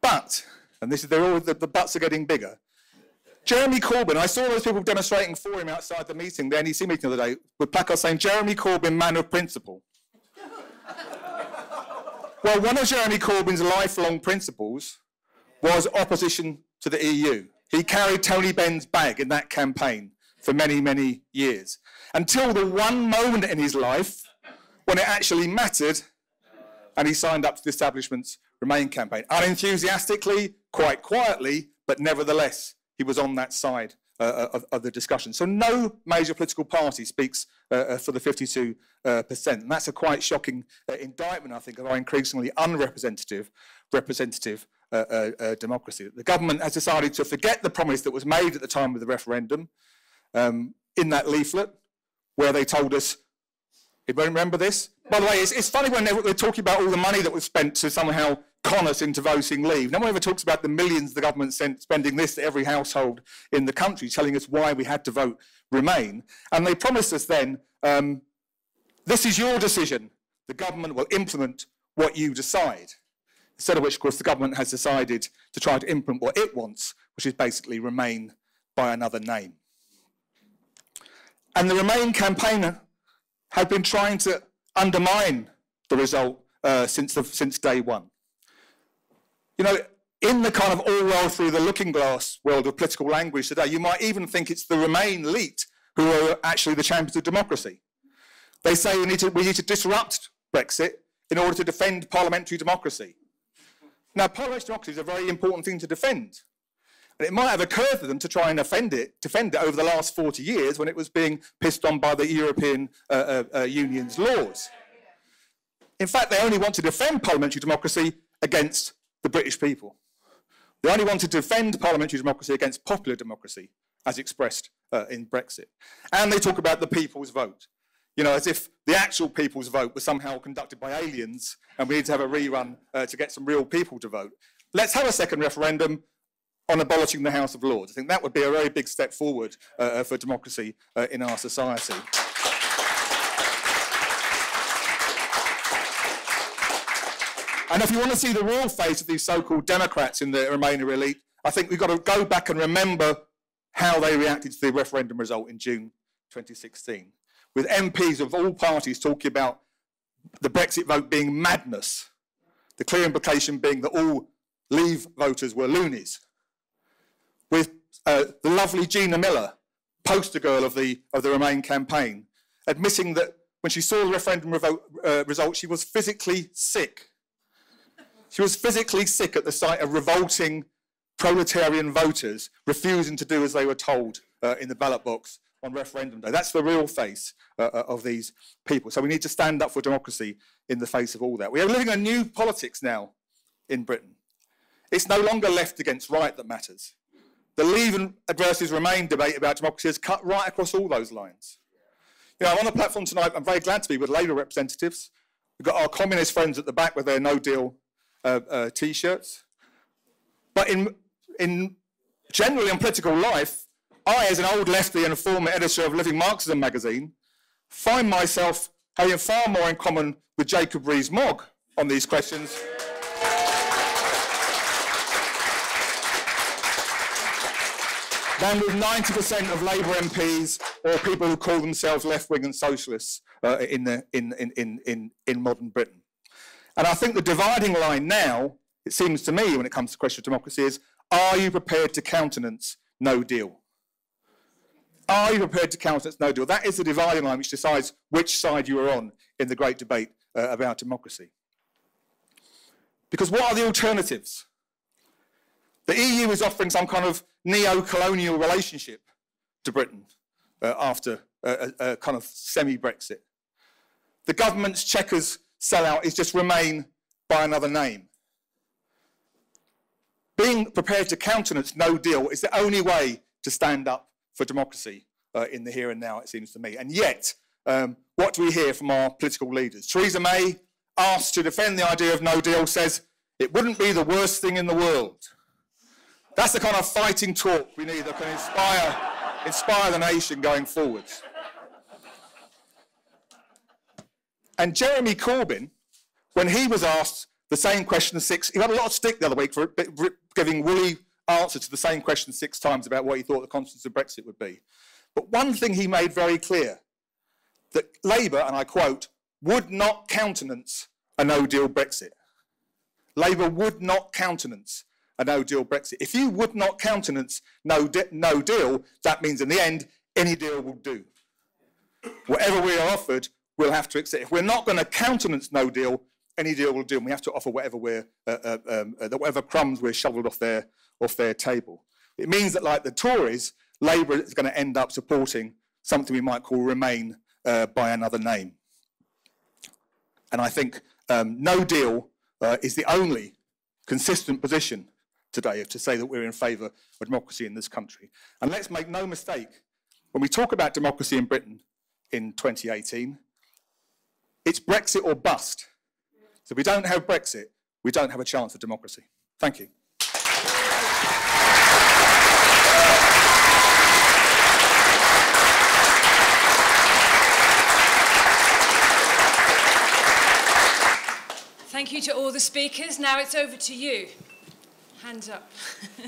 But, and this is, they're all, the, the buts are getting bigger. Jeremy Corbyn, I saw those people demonstrating for him outside the meeting, the NEC meeting the other day, with placards saying, Jeremy Corbyn, man of principle. well, one of Jeremy Corbyn's lifelong principles was opposition to the EU. He carried Tony Benn's bag in that campaign for many, many years until the one moment in his life when it actually mattered and he signed up to the establishment's Remain campaign. Unenthusiastically, quite quietly, but nevertheless, he was on that side uh, uh of, of, the discussion. So no major political party speaks uh, uh for the 52%. Uh, and that's a quite shocking uh, indictment, I think, of our increasingly unrepresentative representative democracy. The government has decided to forget the promise that was made at the time of the referendum um, in that leaflet where they told us, anybody remember this? By the way, it's, it's funny when they're, they're, talking about all the money that was spent to somehow con us into voting leave. No one ever talks about the millions the government sent spending this to every household in the country, telling us why we had to vote Remain. And they promised us then, um, this is your decision. The government will implement what you decide. Instead of which, of course, the government has decided to try to implement what it wants, which is basically Remain by another name. And the Remain campaigner had been trying to undermine the result uh, since, the, since day one. You know, in the kind of all well through the looking glass world of political language today, you might even think it's the Remain elite who are actually the champions of democracy. They say we need to, we need to disrupt Brexit in order to defend parliamentary democracy. Now, parliamentary democracy is a very important thing to defend. And it might have occurred to them to try and offend it, defend it over the last 40 years when it was being pissed on by the European uh, uh, uh, Union's laws. In fact, they only want to defend parliamentary democracy against the British people. They only want to defend parliamentary democracy against popular democracy as expressed uh, in Brexit. And they talk about the people's vote, you know, as if the actual people's vote was somehow conducted by aliens and we need to have a rerun uh, to get some real people to vote. Let's have a second referendum on abolishing the House of Lords. I think that would be a very big step forward uh, uh for democracy uh, in our society. And if you want to see the real face of these so-called Democrats in the Remainer elite, I think we've got to go back and remember how they reacted to the referendum result in June 2016, with MPs of all parties talking about the Brexit vote being madness, the clear implication being that all Leave voters were loonies, with uh, the lovely Gina Miller, poster girl of the, of the Remain campaign, admitting that when she saw the referendum uh, result, she was physically sick. She was physically sick at the sight of revolting proletarian voters refusing to do as they were told uh, in the ballot box on referendum day. That's the real face uh, uh, of these people. So we need to stand up for democracy in the face of all that. We are living a new politics now in Britain. It's no longer left against right that matters. The Leave and versus Remain debate about democracy has cut right across all those lines. You know, I'm on the platform tonight. I'm very glad to be with Labour representatives. We've got our communist friends at the back with their no deal uh, uh, t shirts. But in in generally in political life, I, as an old lefty and a former editor of Living Marxism magazine, find myself having far more in common with Jacob Rees-Mogg on these questions. Than with 90% of Labour MPs or people who call themselves left-wing and socialists uh, in, the, in, in, in, in modern Britain. And I think the dividing line now, it seems to me, when it comes to the question of democracy, is are you prepared to countenance no deal? Are you prepared to countenance no deal? That is the dividing line which decides which side you are on in the great debate uh, about democracy. Because what are the alternatives? The EU is offering some kind of neo-colonial relationship to Britain uh, after a, a, a kind of semi-Brexit. The government's Chequers sellout is just remain by another name being prepared to countenance no deal is the only way to stand up for democracy uh, in the here and now, it seems to me. And yet, um, what do we hear from our political leaders? Theresa May, asked to defend the idea of no deal, says it wouldn't be the worst thing in the world. That's the kind of fighting talk we need that can inspire, inspire the nation going forwards. And Jeremy Corbyn, when he was asked the same question six. He had a lot of stick the other week for giving woolly answer to the same question six times about what he thought the consequences of Brexit would be. But one thing he made very clear that Labour, and I quote, would not countenance a no deal Brexit. Labour would not countenance a no deal Brexit. If you would not countenance no, no deal, that means in the end, any deal will do. Whatever we are offered, we'll have to accept. If we're not going to countenance no deal, any deal will do, and we have to offer whatever we're, uh, uh, um, uh, whatever crumbs we're shoveled off their, off their table. It means that, like the Tories, Labour is going to end up supporting something we might call Remain uh, by another name. And I think um, no deal uh, is the only consistent position today to say that we're in favour of democracy in this country. And let's make no mistake, when we talk about democracy in Britain in 2018, it's Brexit or bust. So if we don't have Brexit, we don't have a chance of democracy. Thank you. Thank you to all the speakers. Now it's over to you. Hands up.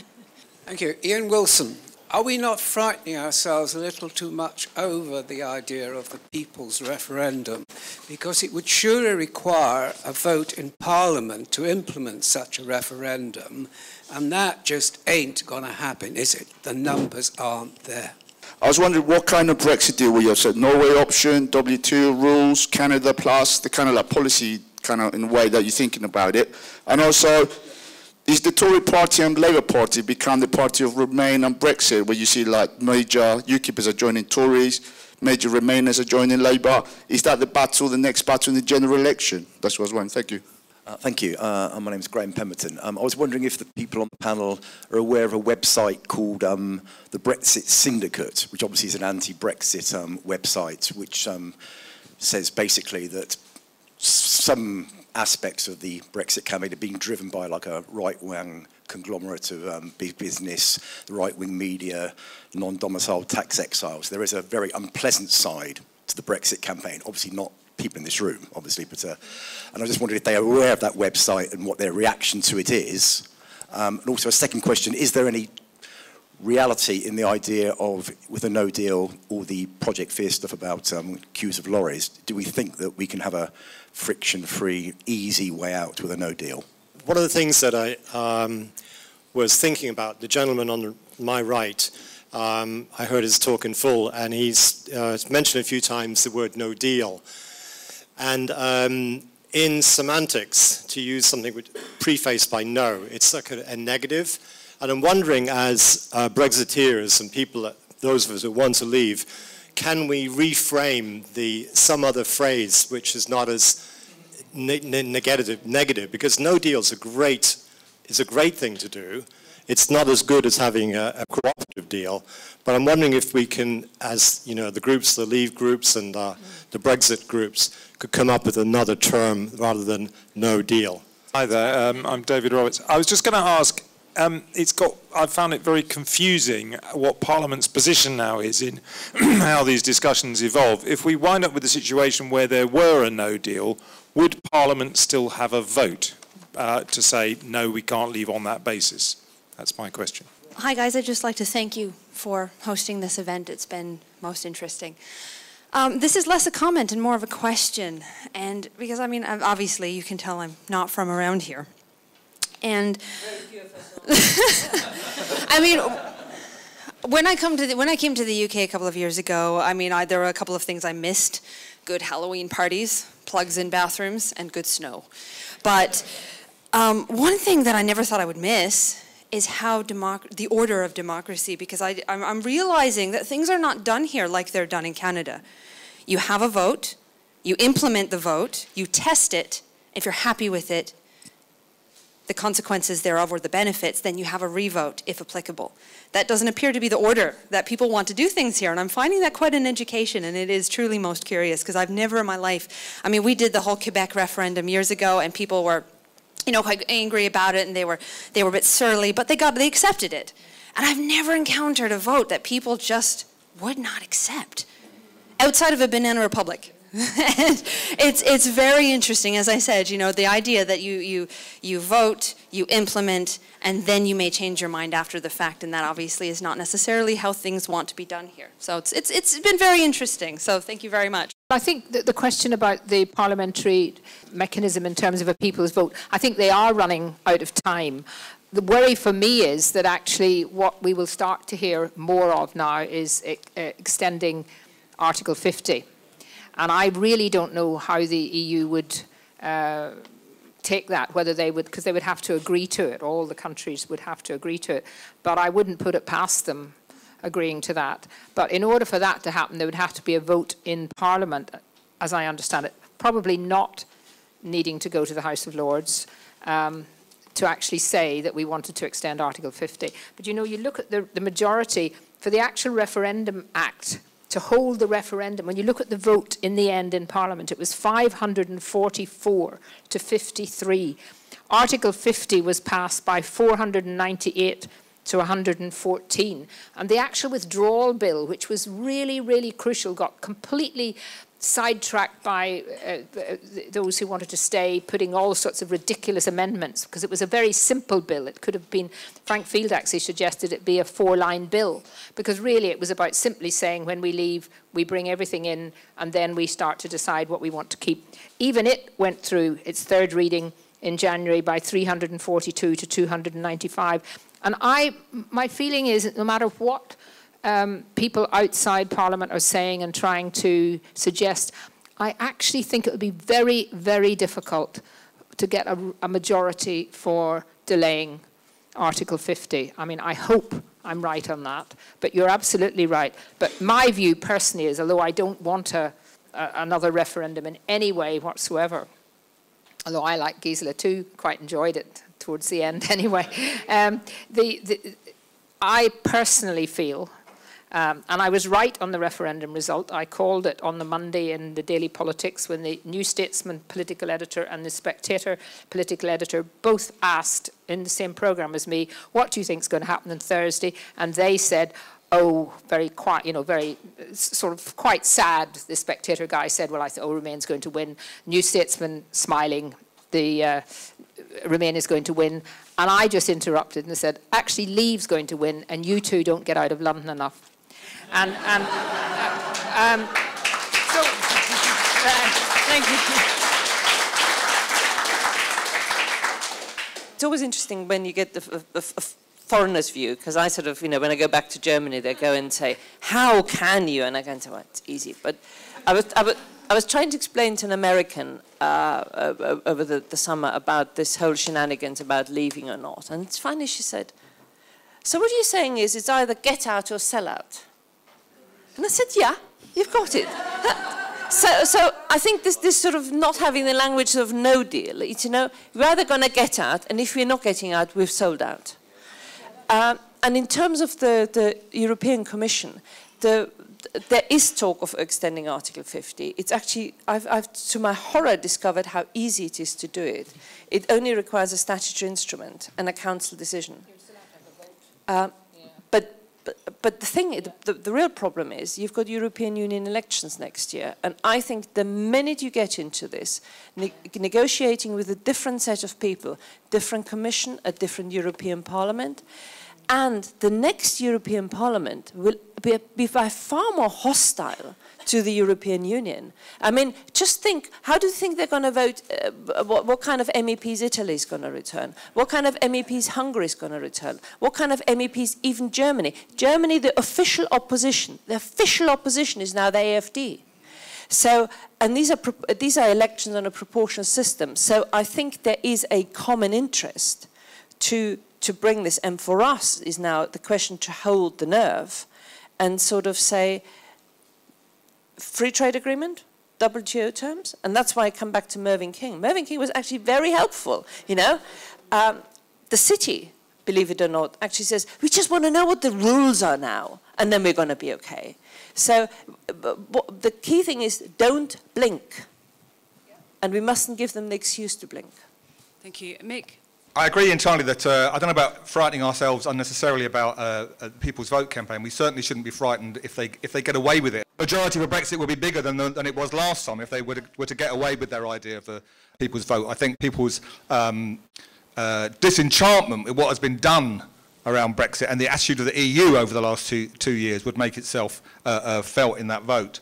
Thank you. Ian Wilson. Are we not frightening ourselves a little too much over the idea of the people's referendum? Because it would surely require a vote in Parliament to implement such a referendum, and that just ain't going to happen, is it? The numbers aren't there. I was wondering what kind of Brexit deal we have said. Norway option, WTO rules, Canada plus, the kind of like policy kind of in the way that you're thinking about it. And also, is the Tory party and Labour party become the party of Remain and Brexit, where you see like major UKIPers are joining Tories, major Remainers are joining Labour? Is that the battle, the next battle in the general election? That's what I was wondering. Thank you. Uh, thank you. Uh, my name is Graham Pemberton. Um, I was wondering if the people on the panel are aware of a website called um, the Brexit Syndicate, which obviously is an anti-Brexit um, website, which um, says basically that some aspects of the Brexit campaign are being driven by like a right-wing conglomerate of um, big business, the right-wing media, non-domiciled tax exiles. There is a very unpleasant side to the Brexit campaign, obviously not people in this room, obviously, but uh, and I just wondered if they are aware of that website and what their reaction to it is. Um, and also a second question, is there any reality in the idea of, with a no deal, all the Project Fear stuff about um, queues of lorries, do we think that we can have a friction-free, easy way out with a no deal? One of the things that I um, was thinking about, the gentleman on my right, um, I heard his talk in full, and he's uh, mentioned a few times the word no deal. And um, in semantics, to use something prefaced by no, it's like a, a negative. And I'm wondering, as uh, Brexiteers and people, those of us who want to leave, can we reframe the some other phrase which is not as ne negative, negative? Because no deal is a great, is a great thing to do. It's not as good as having a, a cooperative deal, but I'm wondering if we can, as you know, the groups, the Leave groups and uh, the Brexit groups, could come up with another term rather than no deal. Hi there, um, I'm David Roberts. I was just going to ask, um, it's got, I found it very confusing what Parliament's position now is in how these discussions evolve. If we wind up with a situation where there were a no deal, would Parliament still have a vote uh, to say, no, we can't leave on that basis? That's my question. Hi guys, I'd just like to thank you for hosting this event. It's been most interesting. Um, this is less a comment and more of a question. And because, I mean, obviously you can tell I'm not from around here. And I mean, when I come to the, when I came to the UK a couple of years ago, I mean, I, there were a couple of things I missed: good Halloween parties, plugs in bathrooms, and good snow. But um, one thing that I never thought I would miss is how the order of democracy, because I, I'm, I'm realizing that things are not done here like they're done in Canada. You have a vote, you implement the vote, you test it. If you're happy with it, the consequences thereof or the benefits, then you have a revote if applicable. That doesn't appear to be the order that people want to do things here, and I'm finding that quite an education, and it is truly most curious because I've never in my life, I mean, we did the whole Quebec referendum years ago, and people were you know, quite angry about it and they were, they were a bit surly, but they got, they accepted it. And I've never encountered a vote that people just would not accept outside of a banana republic. it's, it's very interesting, as I said, you know, the idea that you, you, you vote, you implement, and then you may change your mind after the fact, and that obviously is not necessarily how things want to be done here. So it's, it's, it's been very interesting, so thank you very much. I think that the question about the parliamentary mechanism in terms of a people's vote, I think they are running out of time. The worry for me is that actually what we will start to hear more of now is uh, extending Article 50 and I really don't know how the EU would uh, take that, whether they would, because they would have to agree to it. All the countries would have to agree to it. But I wouldn't put it past them agreeing to that. But in order for that to happen, there would have to be a vote in Parliament, as I understand it, probably not needing to go to the House of Lords um, to actually say that we wanted to extend Article 50. But you know, you look at the, the majority, for the actual Referendum Act, to hold the referendum. When you look at the vote in the end in Parliament, it was 544 to 53. Article 50 was passed by 498 to 114. And the actual withdrawal bill, which was really, really crucial, got completely sidetracked by uh, those who wanted to stay, putting all sorts of ridiculous amendments, because it was a very simple bill. It could have been, Frank Field actually suggested it be a four-line bill, because really it was about simply saying when we leave, we bring everything in, and then we start to decide what we want to keep. Even it went through its third reading in January by 342 to 295. And I, my feeling is no matter what um, people outside Parliament are saying and trying to suggest, I actually think it would be very, very difficult to get a, a majority for delaying Article 50. I mean, I hope I'm right on that, but you're absolutely right. But my view personally is, although I don't want a, a, another referendum in any way whatsoever, although I, like Gisela too, quite enjoyed it towards the end anyway. Um, the, the, I personally feel um, and I was right on the referendum result. I called it on the Monday in the Daily Politics when the New Statesman political editor and the Spectator political editor both asked in the same programme as me, what do you think is going to happen on Thursday? And they said, oh, very quiet, you know, very sort of quite sad. The Spectator guy said, well, I thought, oh, Remain's going to win. New Statesman smiling, the uh, Remain is going to win. And I just interrupted and said, actually, Leave's going to win, and you two don't get out of London enough. And, and uh, um, so, uh, thank you. It's always interesting when you get the, a, a foreigner's view, because I sort of, you know, when I go back to Germany, they go and say, how can you? And I go and say, well, it's easy. But I was, I was, I was trying to explain to an American uh, over the, the summer about this whole shenanigans about leaving or not. And finally she said, so what you're saying is it's either get out or sell out. And I said, yeah, you've got it. so, so I think this, this sort of not having the language of no deal, it's, you know, we're either going to get out, and if we're not getting out, we've sold out. Um, and in terms of the, the European Commission, the, there is talk of extending Article 50. It's actually, I've, I've, to my horror, discovered how easy it is to do it. It only requires a statutory instrument and a council decision. Uh, but the thing, the, the, the, real problem is you've got European Union elections next year. And I think the minute you get into this, ne negotiating with a different set of people, different commission, a different European Parliament, and the next European Parliament will be, be by far more hostile to the European Union. I mean, just think, how do you think they're going to vote? Uh, what, what, kind of MEPs Italy is going to return? What kind of MEPs Hungary is going to return? What kind of MEPs even Germany? Germany, the official opposition, the official opposition is now the AFD. So, and these are, these are elections on a proportional system. So I think there is a common interest to, to bring this. And for us is now the question to hold the nerve and sort of say, free trade agreement, WTO terms, and that's why I come back to Mervyn King. Mervyn King was actually very helpful, you know. Um, the city, believe it or not, actually says, we just want to know what the rules are now, and then we're going to be okay. So the key thing is don't blink, and we mustn't give them the excuse to blink. Thank you. Mick? I agree entirely that uh, I don't know about frightening ourselves unnecessarily about uh, uh, people's vote campaign. We certainly shouldn't be frightened if they if they get away with it. Majority of Brexit will be bigger than than it was last time if they were to, were to get away with their idea of the people's vote. I think people's um, uh, disenchantment with what has been done around Brexit and the attitude of the EU over the last two two years would make itself uh, uh, felt in that vote.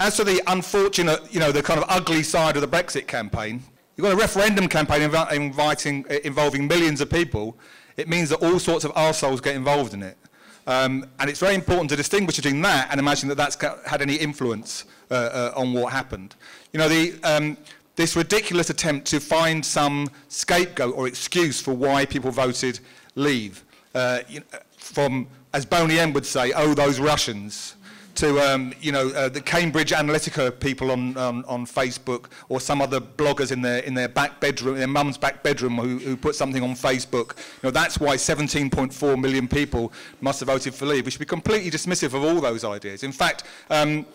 As for the unfortunate, you know, the kind of ugly side of the Brexit campaign, You've got a referendum campaign inv inviting, uh, involving millions of people. It means that all sorts of arseholes get involved in it. Um, and it's very important to distinguish between that and imagine that that's had any influence uh, uh, on what happened. You know, the, um, this ridiculous attempt to find some scapegoat or excuse for why people voted leave. Uh, you know, from, as Boney M would say, oh, those Russians to um, you know uh, the Cambridge Analytica people on, on, on Facebook or some other bloggers in their in their back bedroom, their mum's back bedroom, who, who put something on Facebook. You know that's why 17.4 million people must have voted for Leave. We should be completely dismissive of all those ideas. In fact. Um,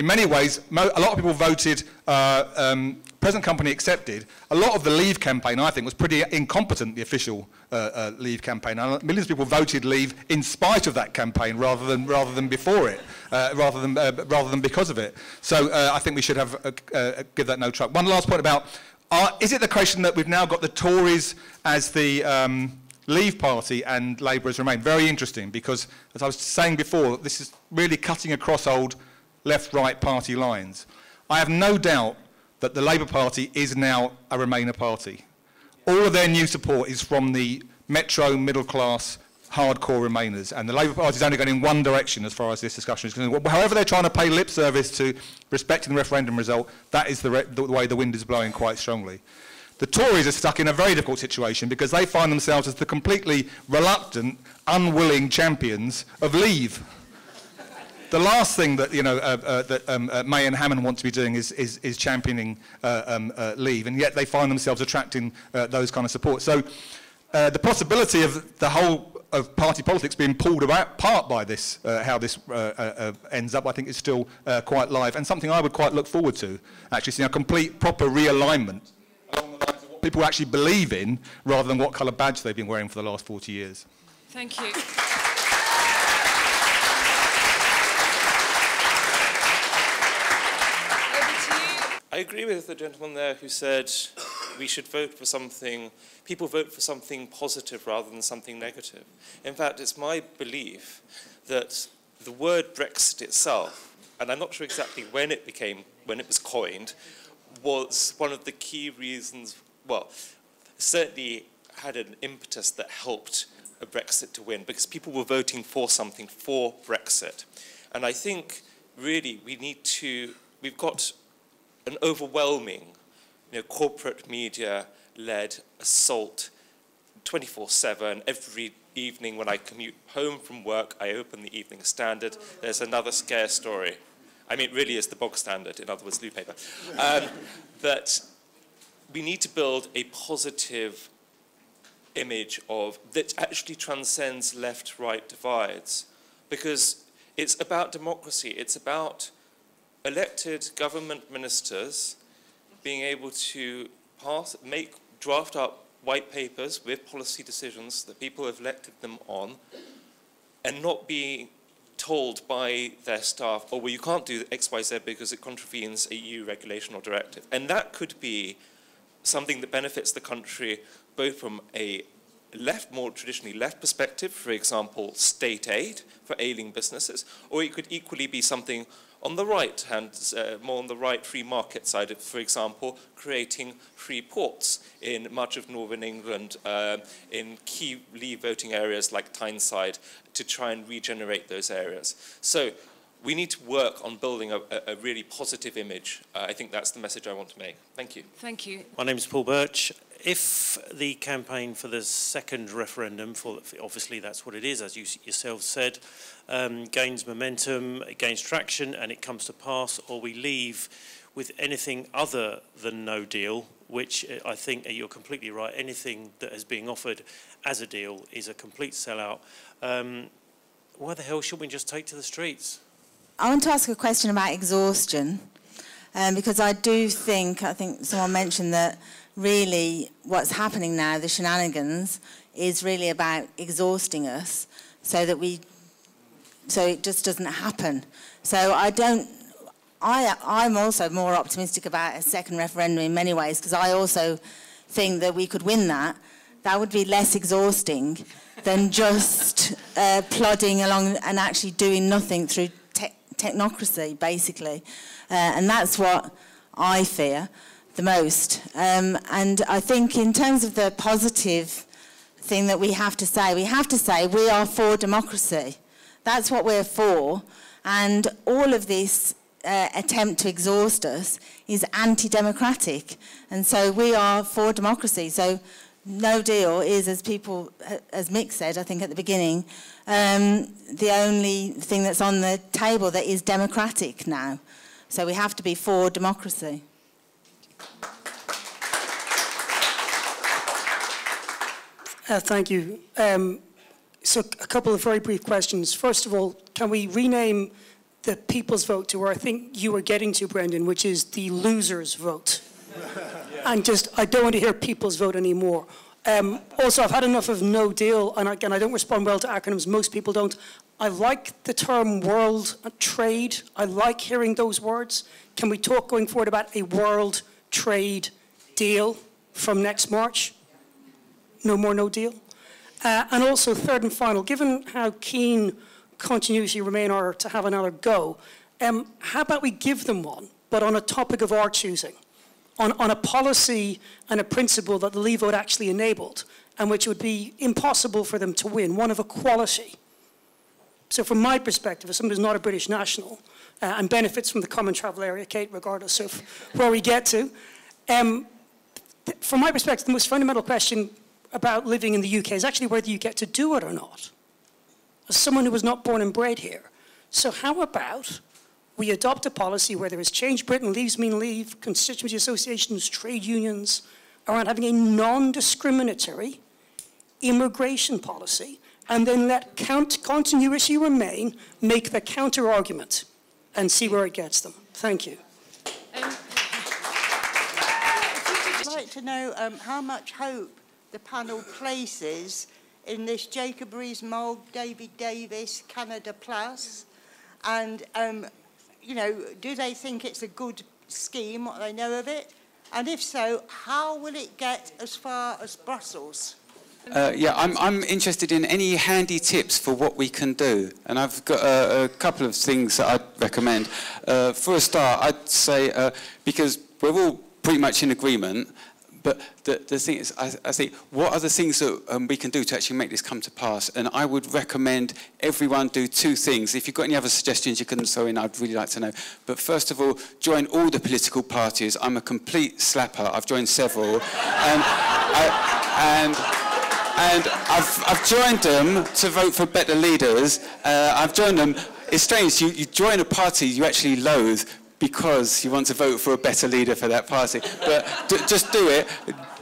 in many ways, a lot of people voted uh, um, present company accepted. A lot of the Leave campaign, I think, was pretty incompetent, the official uh, uh, Leave campaign. And millions of people voted Leave in spite of that campaign rather than, rather than before it, uh, rather, than, uh, rather than because of it. So uh, I think we should have, give that no truck. One last point about, is it the question that we've now got the Tories as the... Um, Leave Party and Labour has remained. Very interesting because, as I was saying before, this is really cutting across old left-right party lines. I have no doubt that the Labour Party is now a Remainer party. All of their new support is from the metro middle class hardcore Remainers, and the Labour Party is only going in one direction as far as this discussion is concerned. However they're trying to pay lip service to respecting the referendum result, that is the, the way the wind is blowing quite strongly. The Tories are stuck in a very difficult situation because they find themselves as the completely reluctant, unwilling champions of leave. The last thing that you know uh, uh, that um, uh, May and Hammond want to be doing is is, is championing uh, um, uh, leave, and yet they find themselves attracting uh, those kind of support. So the possibility of the whole of party politics being pulled apart by this, how this ends up, I think is still quite live, and something I would quite look forward to. Actually, seeing a complete, proper realignment along the lines of what people actually believe in, rather than what colour badge they've been wearing for the last 40 years. Thank you. I agree with the gentleman there who said we should vote for something, people vote for something positive rather than something negative. In fact, it's my belief that the word Brexit itself, and I'm not sure exactly when it became, when it was coined, was one of the key reasons, well, certainly had an impetus that helped a Brexit to win because people were voting for something for Brexit. And I think really we need to, we've got an overwhelming you know, corporate media-led assault 24-7. Every evening when I commute home from work, I open the Evening Standard. There's another scare story. I mean, it really is the bog standard, in other words, blue paper. Um, that we need to build a positive image of that actually transcends left-right divides because it's about democracy. It's about elected government ministers being able to pass, make, draft up white papers with policy decisions that people have elected them on and not being told by their staff, oh, well, you can't do X, Y, Z because it contravenes a EU regulation or directive. And that could be something that benefits the country both from a left, more traditionally left perspective, for example, state aid for ailing businesses, or it could equally be something on the right hand, uh, more on the right free market side, for example, creating free ports in much of northern England, uh, in key leave voting areas like Tyneside, to try and regenerate those areas. So we need to work on building a, a really positive image. Uh, I think that's the message I want to make. Thank you. Thank you. My name is Paul Birch. If the campaign for the second referendum, for obviously that's what it is, as you yourself said, um, gains momentum, it gains traction, and it comes to pass, or we leave with anything other than no deal, which uh, I think uh, you're completely right. Anything that is being offered as a deal is a complete sellout. Um, why the hell should we just take to the streets? I want to ask a question about exhaustion, um, because I do think, I think someone mentioned that really what's happening now, the shenanigans, is really about exhausting us so that we, so it just doesn't happen. So I don't, I, I'm also more optimistic about a second referendum in many ways because I also think that we could win that. That would be less exhausting than just uh, plodding along and actually doing nothing through technocracy, basically. Uh, and that's what I fear the most. Um, and I think in terms of the positive thing that we have to say, we have to say we are for democracy. That's what we're for. And all of this uh, attempt to exhaust us is anti-democratic. And so we are for democracy. So no deal is, as people, as Mick said, I think at the beginning, um, the only thing that's on the table that is democratic now. So we have to be for democracy. Uh, thank you. Um, so a couple of very brief questions. First of all, can we rename the people's vote to where I think you were getting to, Brendan, which is the loser's vote? And just, I don't want to hear people's vote anymore. Um, also, I've had enough of no deal, and again, I don't respond well to acronyms. Most people don't. I like the term world trade. I like hearing those words. Can we talk going forward about a world trade deal from next March? No more no deal? Uh, and also, third and final, given how keen continuity remain are to have another go, um, how about we give them one, but on a topic of our choosing? On, on a policy and a principle that the Leave vote actually enabled and which would be impossible for them to win, one of equality. So from my perspective, as someone who's not a British national uh, and benefits from the common travel area, Kate, regardless of where we get to, um, from my perspective, the most fundamental question about living in the UK is actually whether you get to do it or not. As someone who was not born and bred here, So how about we adopt a policy where there is Change Britain, Leaves Mean Leave, constituency associations, trade unions, around having a non-discriminatory immigration policy, and then let count continuity remain, make the counter-argument, and see where it gets them. Thank you. I'd like to know um, how much hope the panel places in this Jacob Rees-Mogg, David Davis, Canada Plus, and um, you know, do they think it's a good scheme, what they know of it? And if so, how will it get as far as Brussels? Uh, yeah, I'm, I'm interested in any handy tips for what we can do. And I've got a, couple of things that I'd recommend. Uh, for a start, I'd say, uh, because we're all pretty much in agreement, but the, the thing is, I, I think, what are the things that um, we can do to actually make this come to pass? And I would recommend everyone do two things. If you've got any other suggestions, you can throw in. I'd really like to know. But first of all, join all the political parties. I'm a complete slapper. I've joined several. and, I, and and I've, I've joined them to vote for better leaders. Uh, I've joined them. It's strange, you, you join a party you actually loathe because you want to vote for a better leader for that party. But just do it.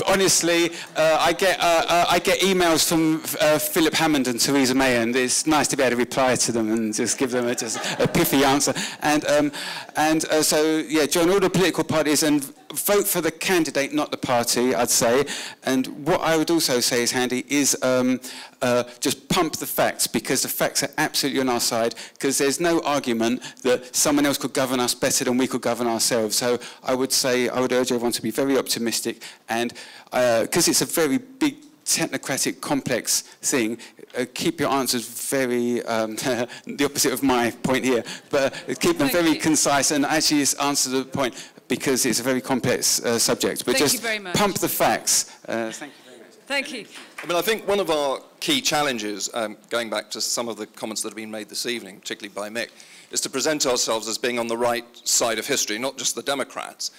Honestly, uh, I, get, uh, uh, I get emails from uh, Philip Hammond and Theresa May, and it's nice to be able to reply to them and just give them a, just a pithy answer. And, um, and uh, so, yeah, join all the political parties and vote for the candidate, not the party, I'd say. And what I would also say is handy is um, uh, just pump the facts because the facts are absolutely on our side because there's no argument that someone else could govern us better than we could govern ourselves. So I would say, I would urge everyone to be very optimistic and because uh, it's a very big technocratic, complex thing, uh, keep your answers very, um, the opposite of my point here, but uh, keep them very concise and actually answer the point because it's a very complex uh, subject. But Thank just pump the facts. Uh, thank you very much. Thank you. I mean, I think one of our key challenges, um, going back to some of the comments that have been made this evening, particularly by Mick, is to present ourselves as being on the right side of history, not just the Democrats,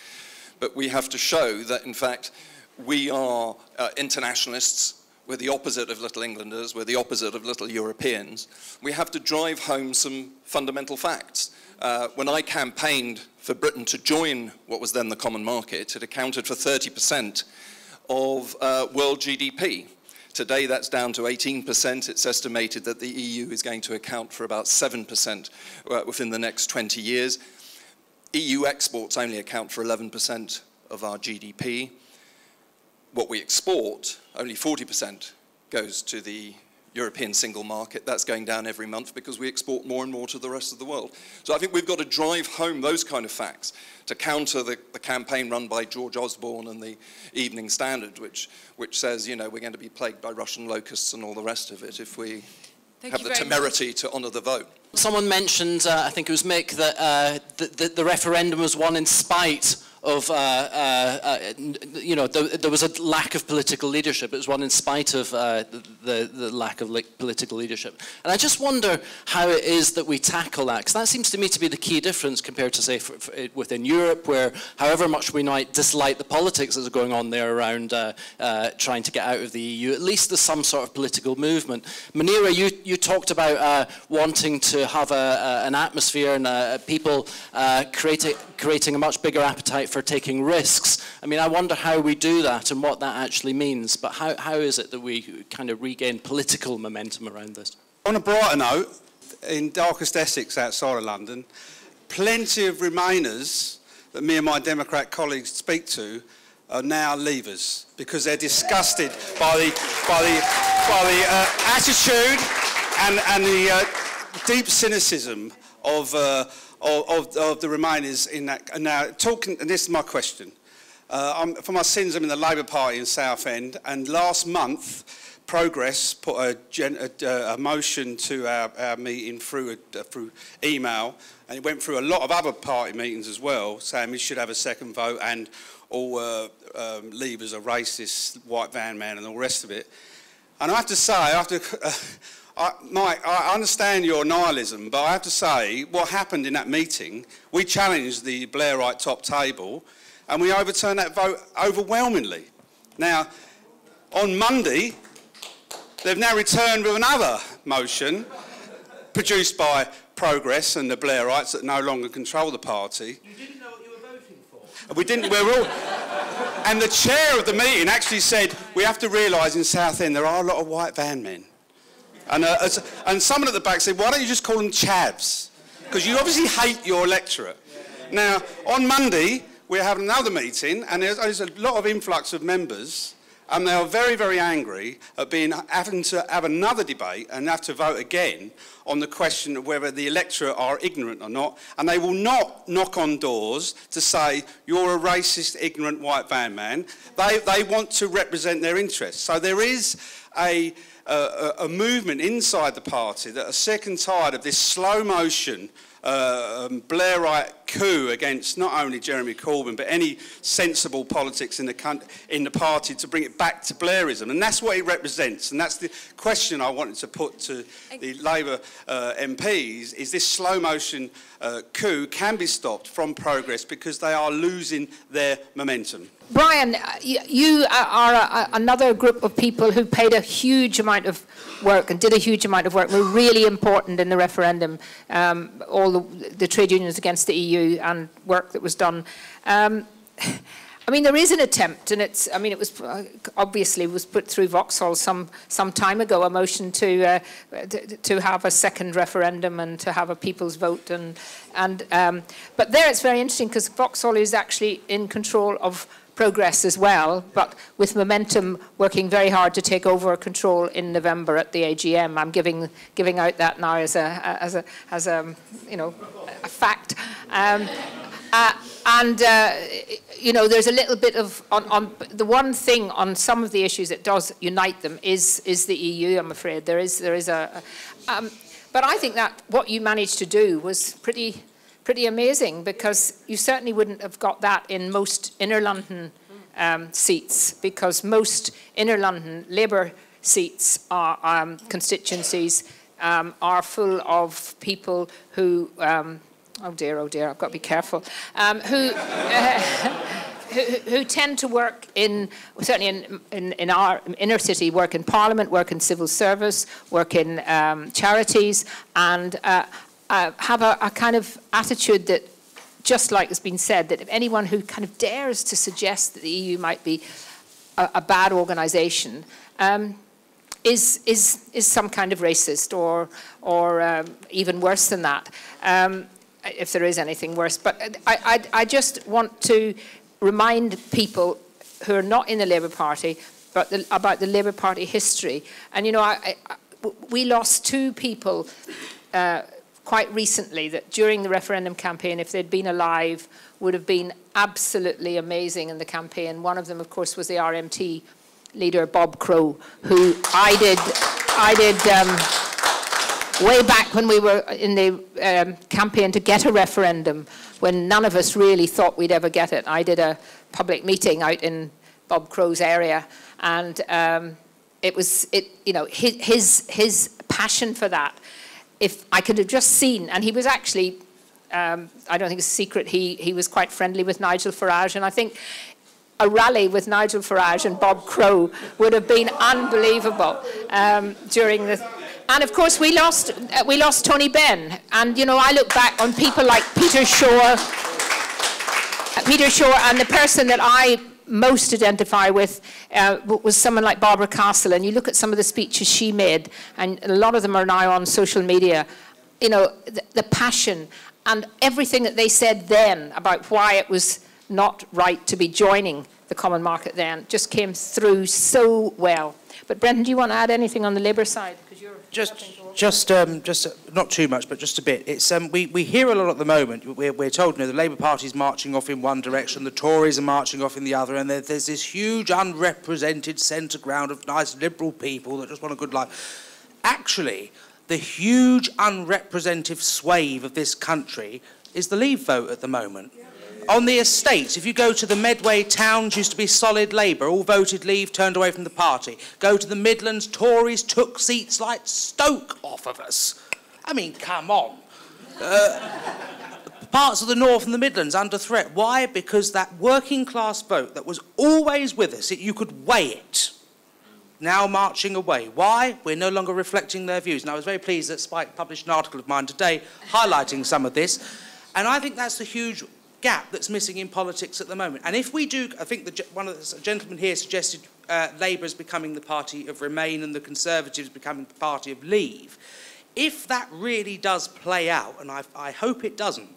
but we have to show that, in fact, we are uh, internationalists, we're the opposite of Little Englanders, we're the opposite of Little Europeans. We have to drive home some fundamental facts. Uh, when I campaigned for Britain to join what was then the common market, it accounted for 30% of uh, world GDP. Today that's down to 18%. It's estimated that the EU is going to account for about 7% uh, within the next 20 years. EU exports only account for 11% of our GDP. What we export, only 40% goes to the European single market. That's going down every month because we export more and more to the rest of the world. So I think we've got to drive home those kind of facts to counter the, the campaign run by George Osborne and the Evening Standard, which, which says, you know, we're going to be plagued by Russian locusts and all the rest of it if we Thank have the temerity much. to honour the vote. Someone mentioned, uh, I think it was Mick, that uh, the, the, the referendum was won in spite of, uh, uh, uh, you know, there, there, was a lack of political leadership. It was one in spite of uh, the, the, lack of political leadership. And I just wonder how it is that we tackle that, because that seems to me to be the key difference compared to, say, for, for within Europe, where however much we might dislike the politics that are going on there around uh, uh, trying to get out of the EU, at least there's some sort of political movement. Munira, you, you talked about wanting to have a, a, an atmosphere and people creating, creating a much bigger appetite for taking risks. I mean, I wonder how we do that and what that actually means, but how, how is it that we kind of regain political momentum around this? On a brighter note, in darkest Essex outside of London, plenty of Remainers that me and my Democrat colleagues speak to are now leavers because they're disgusted by the, by the, by the uh, attitude and, and the uh, deep cynicism of uh, of, of, of the Remainers in that. Now, talking, and this is my question. Uh, for my sins, I'm in the Labour Party in Southend, and last month, Progress put a, gen, a, a motion to our, our meeting through, a, through email, and it went through a lot of other party meetings as well, saying we should have a second vote, and all uh, um, Leavers are racist, white van man, and all the rest of it. And I have to say, after uh, I, Mike, I understand your nihilism, but I have to say, what happened in that meeting, we challenged the Blairite top table, and we overturned that vote overwhelmingly. Now, on Monday, they've now returned with another motion produced by Progress and the Blairites that no longer control the party. You didn't know what you were voting for. We didn't. We're all. And the chair of the meeting actually said, "We have to realise in Southend there are a lot of white van men." And, uh, as- and someone at the back said, "Why don't you just call them chavs?" Because you obviously hate your electorate. Now, on Monday, we're having another meeting, and there's, there's a lot of influx of members, and they are very, very angry at being having to have another debate and have to vote again on the question of whether the electorate are ignorant or not. And they will not knock on doors to say, you're a racist, ignorant white van man. They, they want to represent their interests. So there is a, a, a movement inside the party that are sick and tired of this slow motion uh, um, Blairite coup against not only Jeremy Corbyn but any sensible politics in the, in the party to bring it back to Blairism. And that's what it represents. And that's the question I wanted to put to the Labour uh, MPs, is this slow motion uh, coup can be stopped from progress because they are losing their momentum. Brian, uh, you are a, another group of people who paid a huge amount of work and did a huge amount of work, were really important in the referendum, um, all the, the trade unions against the EU and work that was done. Um, I mean, there is an attempt, and it's, I mean, it was uh, obviously was put through Vauxhall some, some time ago, a motion to, uh, to, to have a second referendum and to have a people's vote. And, and, um, but there it's very interesting because Vauxhall is actually in control of progress as well, but with momentum working very hard to take over control in November at the AGM. I'm giving, giving out that now as a, as a, as a you know, a fact. Um, uh, and, uh, you know, there's a little bit of, on, on, the one thing on some of the issues that does unite them is, is the EU, I'm afraid. There is, there is a, a um, but I think that what you managed to do was pretty, pretty amazing because you certainly wouldn't have got that in most inner London um, seats because most inner London Labour seats are um, constituencies um, are full of people who um, oh dear, oh dear, I've got to be careful, um, who, uh, who, who tend to work in, certainly in, in, in, our inner city, work in parliament, work in civil service, work in um, charities, and uh, uh, have a, a kind of attitude that, just like has been said, that if anyone who kind of dares to suggest that the EU might be a, a bad organisation, um, is, is, is some kind of racist or, or um, even worse than that. Um, if there is anything worse. But I, I, I just want to remind people who are not in the Labour Party but the, about the Labour Party history. And, you know, I, I, we lost two people uh, quite recently that during the referendum campaign, if they'd been alive, would have been absolutely amazing in the campaign. One of them, of course, was the RMT leader, Bob Crow, who I did, I did um, way back when we were in the um, campaign to get a referendum, when none of us really thought we'd ever get it. I did a public meeting out in Bob Crow's area, and um, it was, it, you know, his, his, his passion for that. If I could have just seen, and he was actually, um, I don't think it's a secret, he, he was quite friendly with Nigel Farage, and I think a rally with Nigel Farage and Bob Crow would have been unbelievable um, during the. And of course, we lost uh, we lost Tony Benn, and you know I look back on people like Peter uh, Peter Shore, and the person that I most identify with uh, was someone like Barbara Castle. And you look at some of the speeches she made, and a lot of them are now on social media. You know, the, the passion and everything that they said then about why it was not right to be joining the common market then just came through so well. But Brendan, do you want to add anything on the Labour side? Just, just, um, just not too much, but just a bit. It's um, we, we hear a lot at the moment. We're, we're told, you know, the Labour Party is marching off in one direction, the Tories are marching off in the other, and there, there's this huge unrepresented centre ground of nice liberal people that just want a good life. Actually, the huge unrepresentative swathe of this country is the Leave vote at the moment. On the estates, if you go to the Medway towns, used to be solid Labour, all voted Leave, turned away from the party. Go to the Midlands, Tories took seats like Stoke off of us. I mean, come on. Uh, parts of the North and the Midlands under threat. Why? Because that working class vote that was always with us, it, you could weigh it. now marching away. Why? We're no longer reflecting their views. And I was very pleased that Spiked published an article of mine today highlighting some of this. And I think that's the huge gap that's missing in politics at the moment. And if we do, I think the, one of the gentlemen here suggested uh, Labour is becoming the party of Remain and the Conservatives becoming the party of Leave. If that really does play out, and I, I hope it doesn't,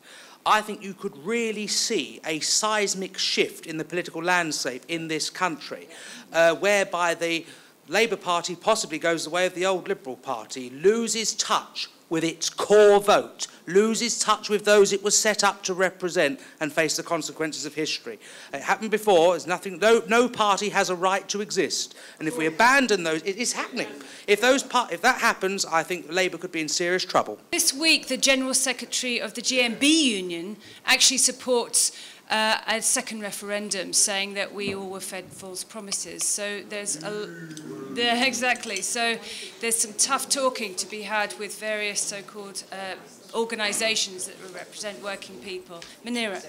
I think you could really see a seismic shift in the political landscape in this country, uh, whereby the Labour Party possibly goes the way of the old Liberal Party, loses touch with its core vote, loses touch with those it was set up to represent and face the consequences of history. It happened before, there's nothing, no, no party has a right to exist. And if we abandon those, it is happening. If, those if that happens, I think Labour could be in serious trouble. This week, the General Secretary of the GMB Union actually supports uh, a second referendum saying that we all were fed false promises. So there's a, exactly. So there's some tough talking to be had with various so-called uh, organisations that represent working people. Munira.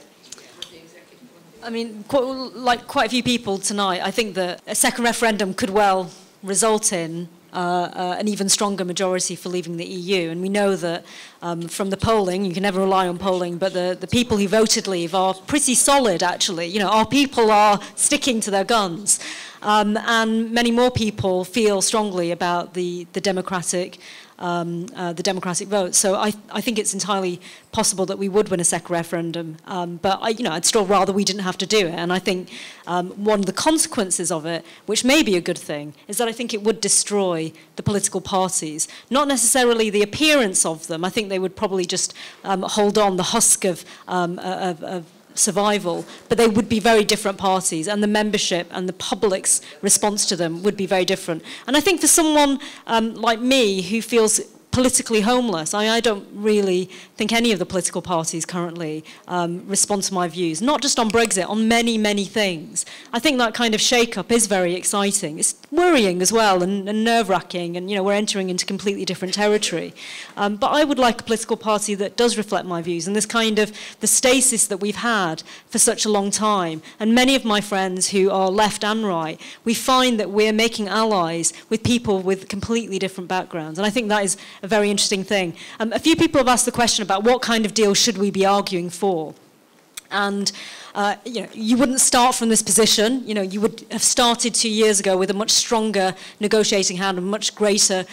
I mean, quite, like quite a few people tonight, I think that a second referendum could well result in uh, uh, an even stronger majority for leaving the EU. And we know that um, from the polling, you can never rely on polling, but the, the people who voted leave are pretty solid, actually. You know, our people are sticking to their guns. Um, and many more people feel strongly about the, the democratic um, uh, the democratic vote. So I, I think it's entirely possible that we would win a second referendum. Um, but I, you know, I'd still rather we didn't have to do it. And I think um, one of the consequences of it, which may be a good thing, is that I think it would destroy the political parties. Not necessarily the appearance of them. I think they would probably just um, hold on the husk of, um, of, of survival, but they would be very different parties, and the membership and the public's response to them would be very different. And I think for someone um, like me who feels politically homeless, I, I don't really think any of the political parties currently um, respond to my views, not just on Brexit, on many, many things. I think that kind of shake-up is very exciting. It's worrying as well and, and nerve-wracking, and you know we're entering into completely different territory. Um, but I would like a political party that does reflect my views, and this kind of the stasis that we've had for such a long time. And many of my friends who are left and right, we find that we're making allies with people with completely different backgrounds, and I think that is a very interesting thing. Um, a few people have asked the question about what kind of deal should we be arguing for. And uh, you, know, you wouldn't start from this position. You know, you would have started two years ago with a much stronger negotiating hand, a much greater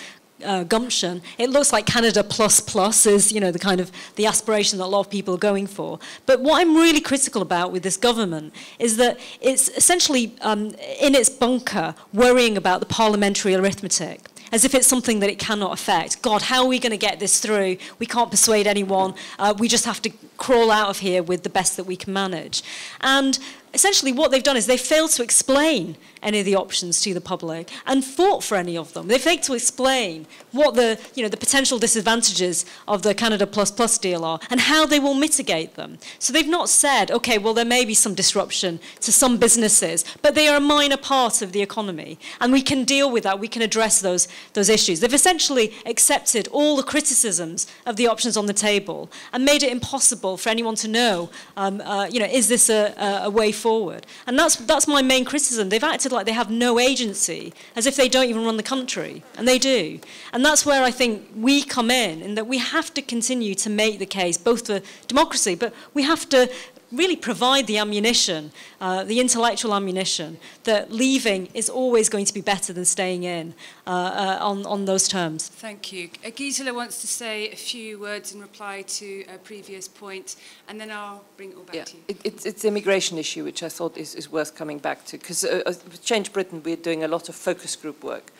uh, gumption. It looks like Canada plus plus is, you know, the kind of the aspiration that a lot of people are going for. But what I'm really critical about with this government is that it's essentially um, in its bunker worrying about the parliamentary arithmetic as if it's something that it cannot affect. God, how are we going to get this through? We can't persuade anyone. Uh, we just have to crawl out of here with the best that we can manage. And essentially what they've done is they've failed to explain any of the options to the public and fought for any of them. They've failed to explain what the, you know, the potential disadvantages of the Canada Plus Plus deal are and how they will mitigate them. So they've not said, okay, well, there may be some disruption to some businesses, but they are a minor part of the economy and we can deal with that, we can address those, those issues. They've essentially accepted all the criticisms of the options on the table and made it impossible for anyone to know, um, uh, you know, is this a, a way forward? And that's, that's my main criticism. They've acted like they have no agency, as if they don't even run the country, and they do. And that's where I think we come in, in that we have to continue to make the case, both for democracy, but we have to really provide the ammunition, uh, the intellectual ammunition, that leaving is always going to be better than staying in uh, uh, on, on those terms. Thank you. Uh, Gisela wants to say a few words in reply to a previous point, and then I'll bring it all back yeah, to you. It, it's, it's the immigration issue, which I thought is, is worth coming back to, because uh, uh, Change Britain, we're doing a lot of focus group work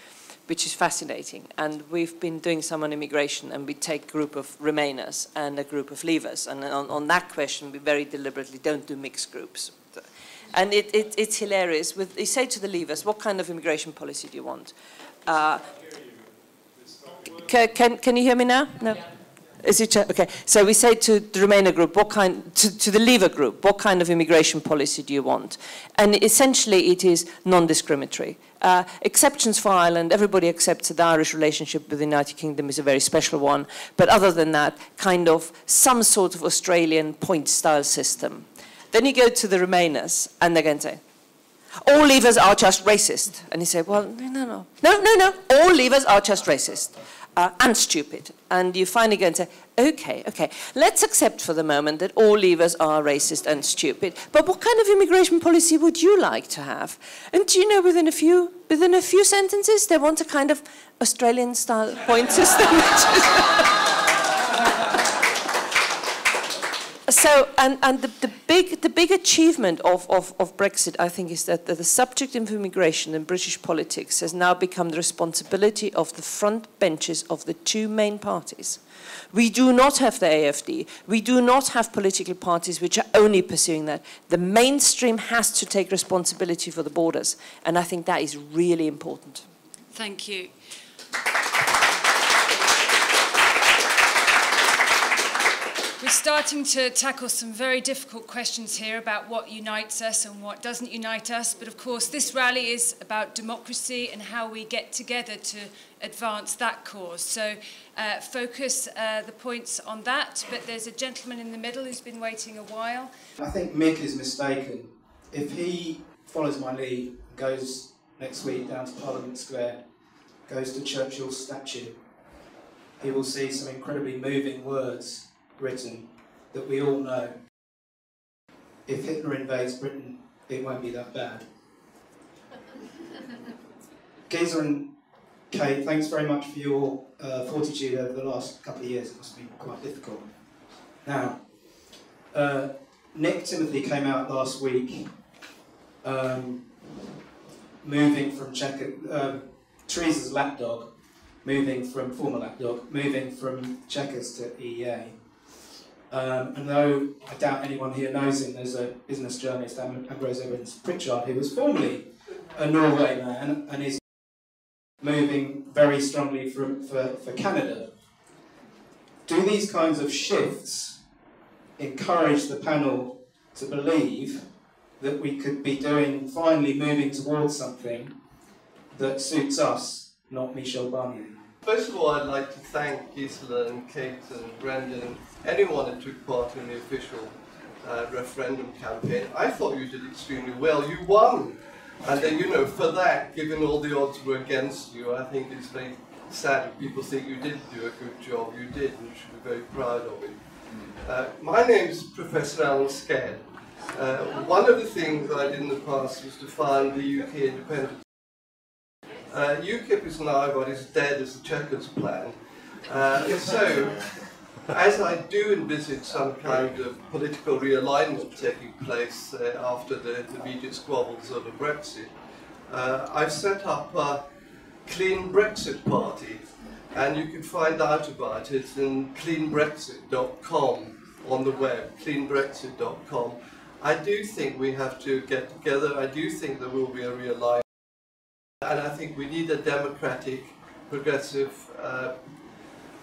which is fascinating. And we've been doing some on immigration, and we take a group of Remainers and a group of Leavers. And on, on that question, we very deliberately don't do mixed groups. And it, it, it's hilarious. With, you say to the Leavers, what kind of immigration policy do you want? Uh, can, can, can you hear me now? No? Is it okay? So we say to the Remainer group, what kind, to, to the Leaver group, what kind of immigration policy do you want? And essentially, it is non-discriminatory. Uh, exceptions for Ireland, everybody accepts that the Irish relationship with the United Kingdom is a very special one. But other than that, kind of some sort of Australian point-style system. Then you go to the Remainers, and they're going to say, all leavers are just racist. And he say, well, no, no, no. No, no, no. All leavers are just racist uh, and stupid. And you finally go and say, okay, okay, let's accept for the moment that all leavers are racist and stupid. But what kind of immigration policy would you like to have? And do you know, within a few, within a few sentences, they want a kind of Australian-style point system. So, and, and the, the, big, the big achievement of, of, of Brexit, I think, is that the, the subject of immigration in British politics has now become the responsibility of the front benches of the two main parties. We do not have the AFD. We do not have political parties which are only pursuing that. The mainstream has to take responsibility for the borders, and I think that is really important. Thank you. We're starting to tackle some very difficult questions here about what unites us and what doesn't unite us. But of course, this rally is about democracy and how we get together to advance that cause. So uh, focus uh, the points on that. But there's a gentleman in the middle who's been waiting a while. I think Mick is mistaken. If he follows my lead, goes next week down to Parliament Square, goes to Churchill's statue, he will see some incredibly moving words Britain that we all know if Hitler invades Britain, it won't be that bad. Giza and Kate, thanks very much for your uh, fortitude over the last couple of years. It must have been quite difficult. Now, uh, Nick Timothy came out last week um, moving from Czech, um, Theresa's lapdog, moving from, former lapdog, moving from Chequers to EEA. Um, and though I doubt anyone here knows him, there's a business journalist, Ambrose Evans Pritchard, who was formerly a Norway man and is moving very strongly for, for, for Canada. Do these kinds of shifts encourage the panel to believe that we could be doing, finally moving towards something that suits us, not Michel Barnier? First of all, I'd like to thank Gisela and Kate and Brendan, anyone that took part in the official uh, referendum campaign. I thought you did extremely well. You won. And then, you know, for that, given all the odds were against you, I think it's very sad people think you did do a good job. You did, and you should be very proud of it. Uh, my name is Professor Alan Sked. Uh, one of the things I did in the past was to found the UK Independent uh, UKIP is now what is dead as the Chequers plan. Uh, so, as I do envisage some kind of political realignment taking place uh, after the, the immediate squabbles over Brexit, uh, I've set up a Clean Brexit Party, and you can find out about it in cleanbrexit.com on the web, cleanbrexit.com. I do think we have to get together. I do think there will be a realignment. And I think we need a democratic, progressive, uh,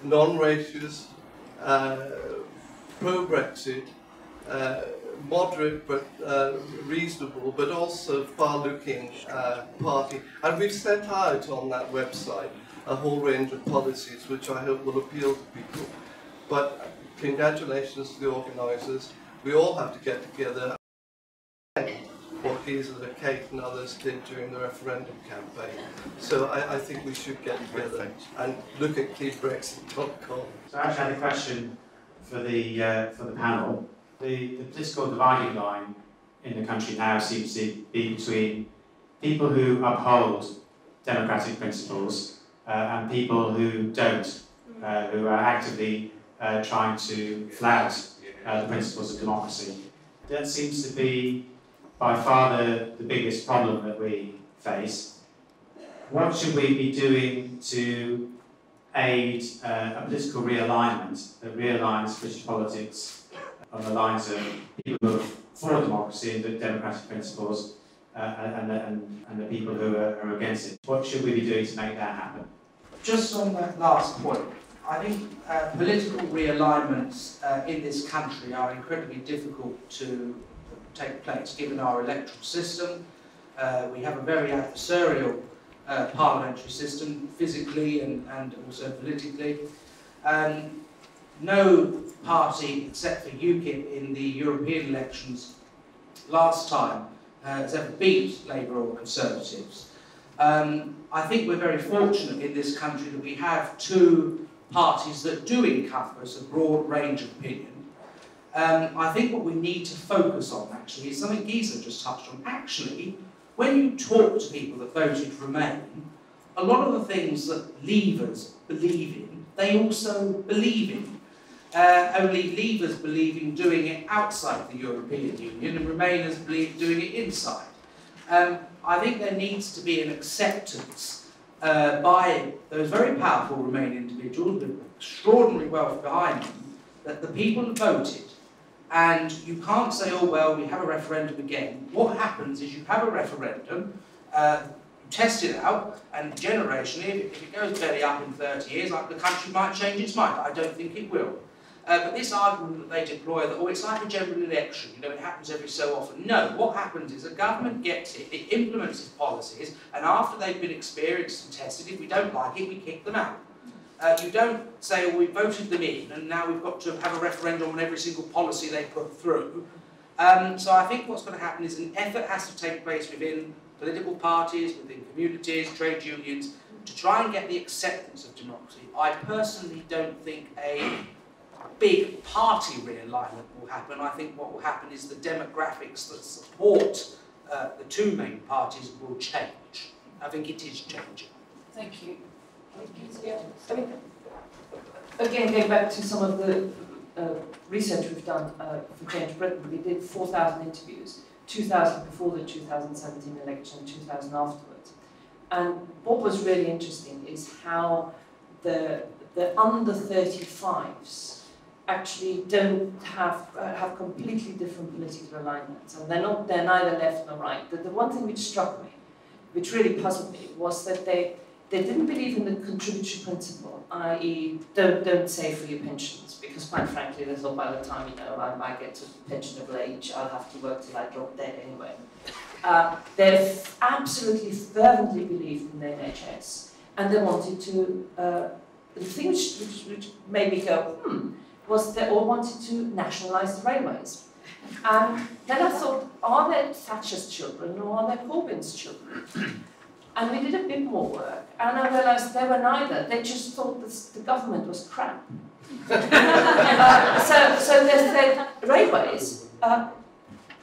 non-racist, uh, pro-Brexit, uh, moderate but uh, reasonable, but also far-looking party. And we've set out on that website a whole range of policies which I hope will appeal to people. But congratulations to the organisers. We all have to get together what Gisela, Kate and others did during the referendum campaign. So I, I think we should get together and look at cleanbrexit.com. So I actually had a question for the, uh, for the panel. The, the political dividing line in the country now seems to be between people who uphold democratic principles uh, and people who don't, uh, who are actively uh, trying to flout uh, the principles of democracy. That seems to be by far the, the biggest problem that we face. What should we be doing to aid uh, a political realignment that realigns British politics on the lines of people who are for democracy and the democratic principles uh, and, the, and, and, the people who are, are against it? What should we be doing to make that happen? Just on that last point, I think uh, political realignments uh, in this country are incredibly difficult to take place given our electoral system. Uh, we have a very adversarial uh, parliamentary system, physically and, and also politically. Um, no party, except for UKIP in the European elections last time, uh, has ever beat Labour or Conservatives. Um, I think we're very fortunate in this country that we have two parties that do encompass a broad range of opinion. Um, I think what we need to focus on actually is something Gisela just touched on. Actually, when you talk to people that voted Remain, a lot of the things that Leavers believe in, they also believe in. Uh, only Leavers believe in doing it outside the European Union and Remainers believe doing it inside. Um, I think there needs to be an acceptance uh, by those very powerful Remain individuals with extraordinary wealth behind them that the people who voted and you can't say, oh, well, we have a referendum again. What happens is you have a referendum, uh, you test it out, and generationally, if, it goes belly up in 30 years, like the country might change its mind. I don't think it will. Uh, but this argument that they deploy that, oh, it's like a general election, you know, it happens every so often. No, what happens is a government gets it, it implements its policies, and after they've been experienced and tested, if we don't like it, we kick them out. Uh, you don't say, well, we voted them in, and now we've got to have a referendum on every single policy they put through. Um, so I think what's going to happen is an effort has to take place within political parties, within communities, trade unions, to try and get the acceptance of democracy. I personally don't think a big party realignment will happen. I think what will happen is the demographics that support uh, the two main parties will change. I think it is changing. Thank you. Again, going back to some of the uh, research we've done uh, for Change Britain, we did 4,000 interviews, 2,000 before the 2017 election, 2,000 afterwards. And what was really interesting is how the, the under 35s actually don't have uh, have completely different political alignments, and they're not they're neither left nor right. The one thing which struck me, which really puzzled me, was that they they didn't believe in the contributory principle, i.e., don't, don't save for your pensions, because quite frankly, they thought by the time you know I might get to pensionable age, I'll have to work till I drop dead anyway. Uh, they absolutely fervently believed in the NHS, and they wanted to. Uh, the thing which, which, which made me go, hmm, was they all wanted to nationalise the railways. And then I thought, are they Thatcher's children or are they Corbyn's children? And we did a bit more work, and I realised they were neither. They just thought this, the government was crap. uh, so, so railways uh,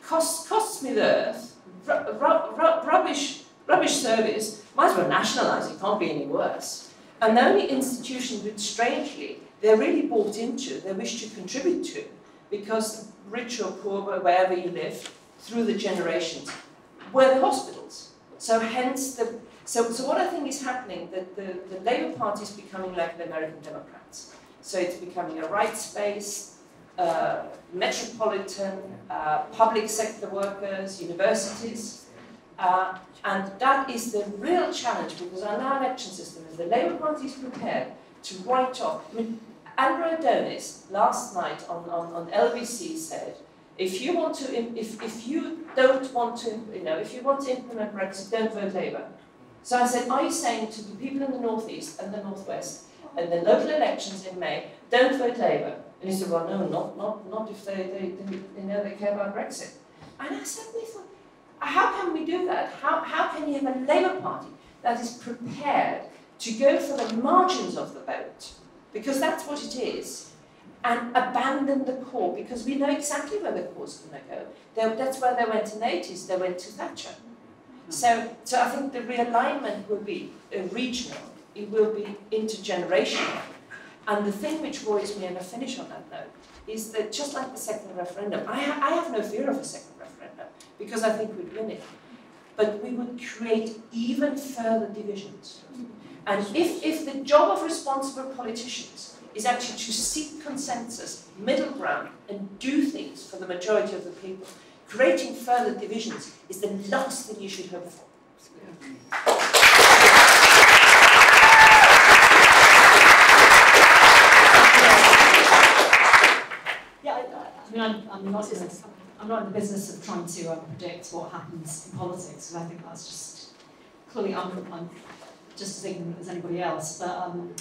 costs, me the earth, rubbish, rubbish service, might as well nationalise it, can't be any worse. And the only institution which, strangely, they're really bought into, they wish to contribute to, because rich or poor, wherever you live, through the generations, were the hospitals. So hence the so, so what I think is happening that the, the Labour Party is becoming like the American Democrats. So it's becoming a rights-based, uh, metropolitan, uh, public sector workers, universities. Uh, and that is the real challenge because our now election system is the Labour Party is prepared to write off. I mean, Andrew Adonis last night on, on, on LBC said if you want to, if, if you don't want to, you know, if you want to implement Brexit, don't vote Labour. So I said, are you saying to the people in the northeast and the northwest, and the local elections in May, don't vote Labour? And he said, well, no, not, not, not if they, they, they, they know they care about Brexit. And I suddenly thought, how can we do that? How, how can you have a Labour Party that is prepared to go for the margins of the vote? Because that's what it is and abandon the core because we know exactly where the core is going to go. They, that's where they went in the 80s, they went to Thatcher. So, so I think the realignment will be uh, regional, it will be intergenerational. And the thing which worries me, and I finish on that note, is that just like the second referendum, I, ha I have no fear of a second referendum because I think we'd win it. But we would create even further divisions. And if, if the job of responsible politicians is actually to seek consensus, middle ground, and do things for the majority of the people, creating further divisions is the last thing you should hope for. Yeah, I, mean, I'm, not in I'm not in the business of trying to um, predict what happens in politics, because I think that's just clearly I'm, I'm just as ignorant as anybody else. But um,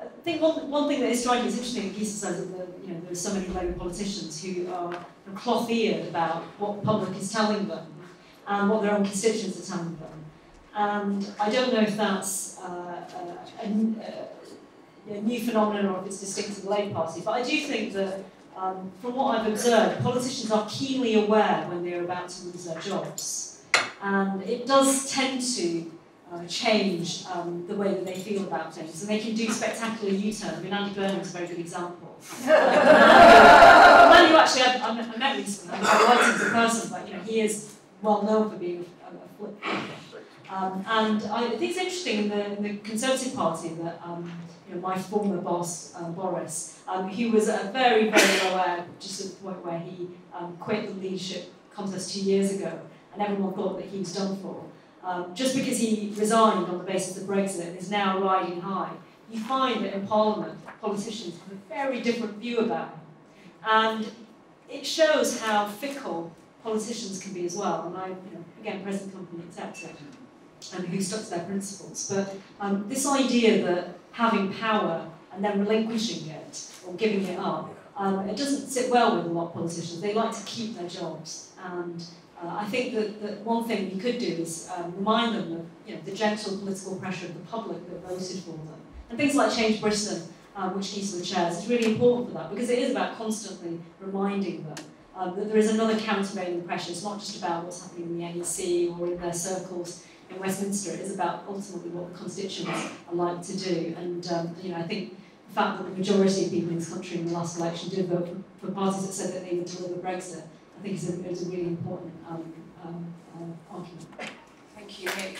I think one, one thing that is striking is interesting. Gisela says that you know, there's so many Labour politicians who are cloth-eared about what the public is telling them. and what their own constituents are telling them. And I don't know if that's uh, a, a, a, new phenomenon or if it's distinct to the Labour Party, but I do think that um, from what I've observed, politicians are keenly aware when they're about to lose their jobs. And it does tend to uh, change um, the way that they feel about things. And they can do spectacular U-turns. I mean, Andy Burnham's a very good example. uh, Andy, actually, I, I, met recently. I liked him as a person, but you know, he is well known for being a, a flip. Um, and I think it's interesting in the, in the Conservative Party that um, you know, my former boss, um, Boris, um, he was a very, very low aware, just at the point where he um, quit the leadership contest two years ago, and everyone thought that he was done for. Um, just because he resigned on the basis of Brexit and is now riding high, you find that in Parliament, politicians have a very different view about him. And it shows how fickle politicians can be as well. And I, you know, again, present company accepted, and who stuck to their principles. But um, this idea that having power and then relinquishing it or giving it up, um, it doesn't sit well with a lot of politicians. They like to keep their jobs. And uh, I think that, that one thing we could do is um, remind them of you know, the gentle political pressure of the public that voted for them. And things like Change Britain, um, which Gisela chairs, is really important for that because it is about constantly reminding them um, that there is another countervailing pressure. It's not just about what's happening in the NEC or in their circles in Westminster. It is about ultimately what the constituents are like to do. And um, you know, I think the fact that the majority of people in this country in the last election did vote for, for parties that said that they would deliver Brexit I think it's a, is a really important um, um, uh, argument. Thank you, Nick.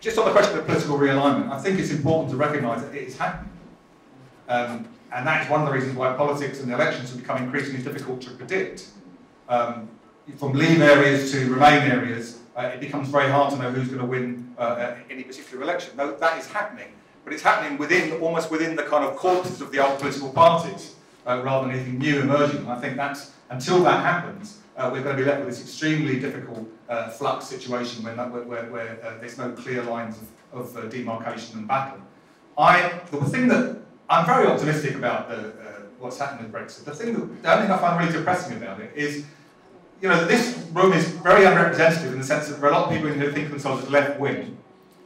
Just on the question of political realignment, I think it's important to recognise that it is happening. Um, and that is one of the reasons why politics and the elections have become increasingly difficult to predict. Um, from leave areas to remain areas, uh, it becomes very hard to know who's going to win uh, any particular election. No, that is happening but it's happening within, almost within the kind of corpus of the old political parties, uh, rather than anything new emerging. And I think that's, until that happens, uh, we're going to be left with this extremely difficult uh, flux situation where, where, where uh, there's no clear lines of, of uh, demarcation and battle. I, the thing that, I'm very optimistic about the, uh, what's happened with Brexit. The thing that, the only thing I find really depressing about it is, you know, this room is very unrepresentative in the sense that there are a lot of people who think themselves as left-wing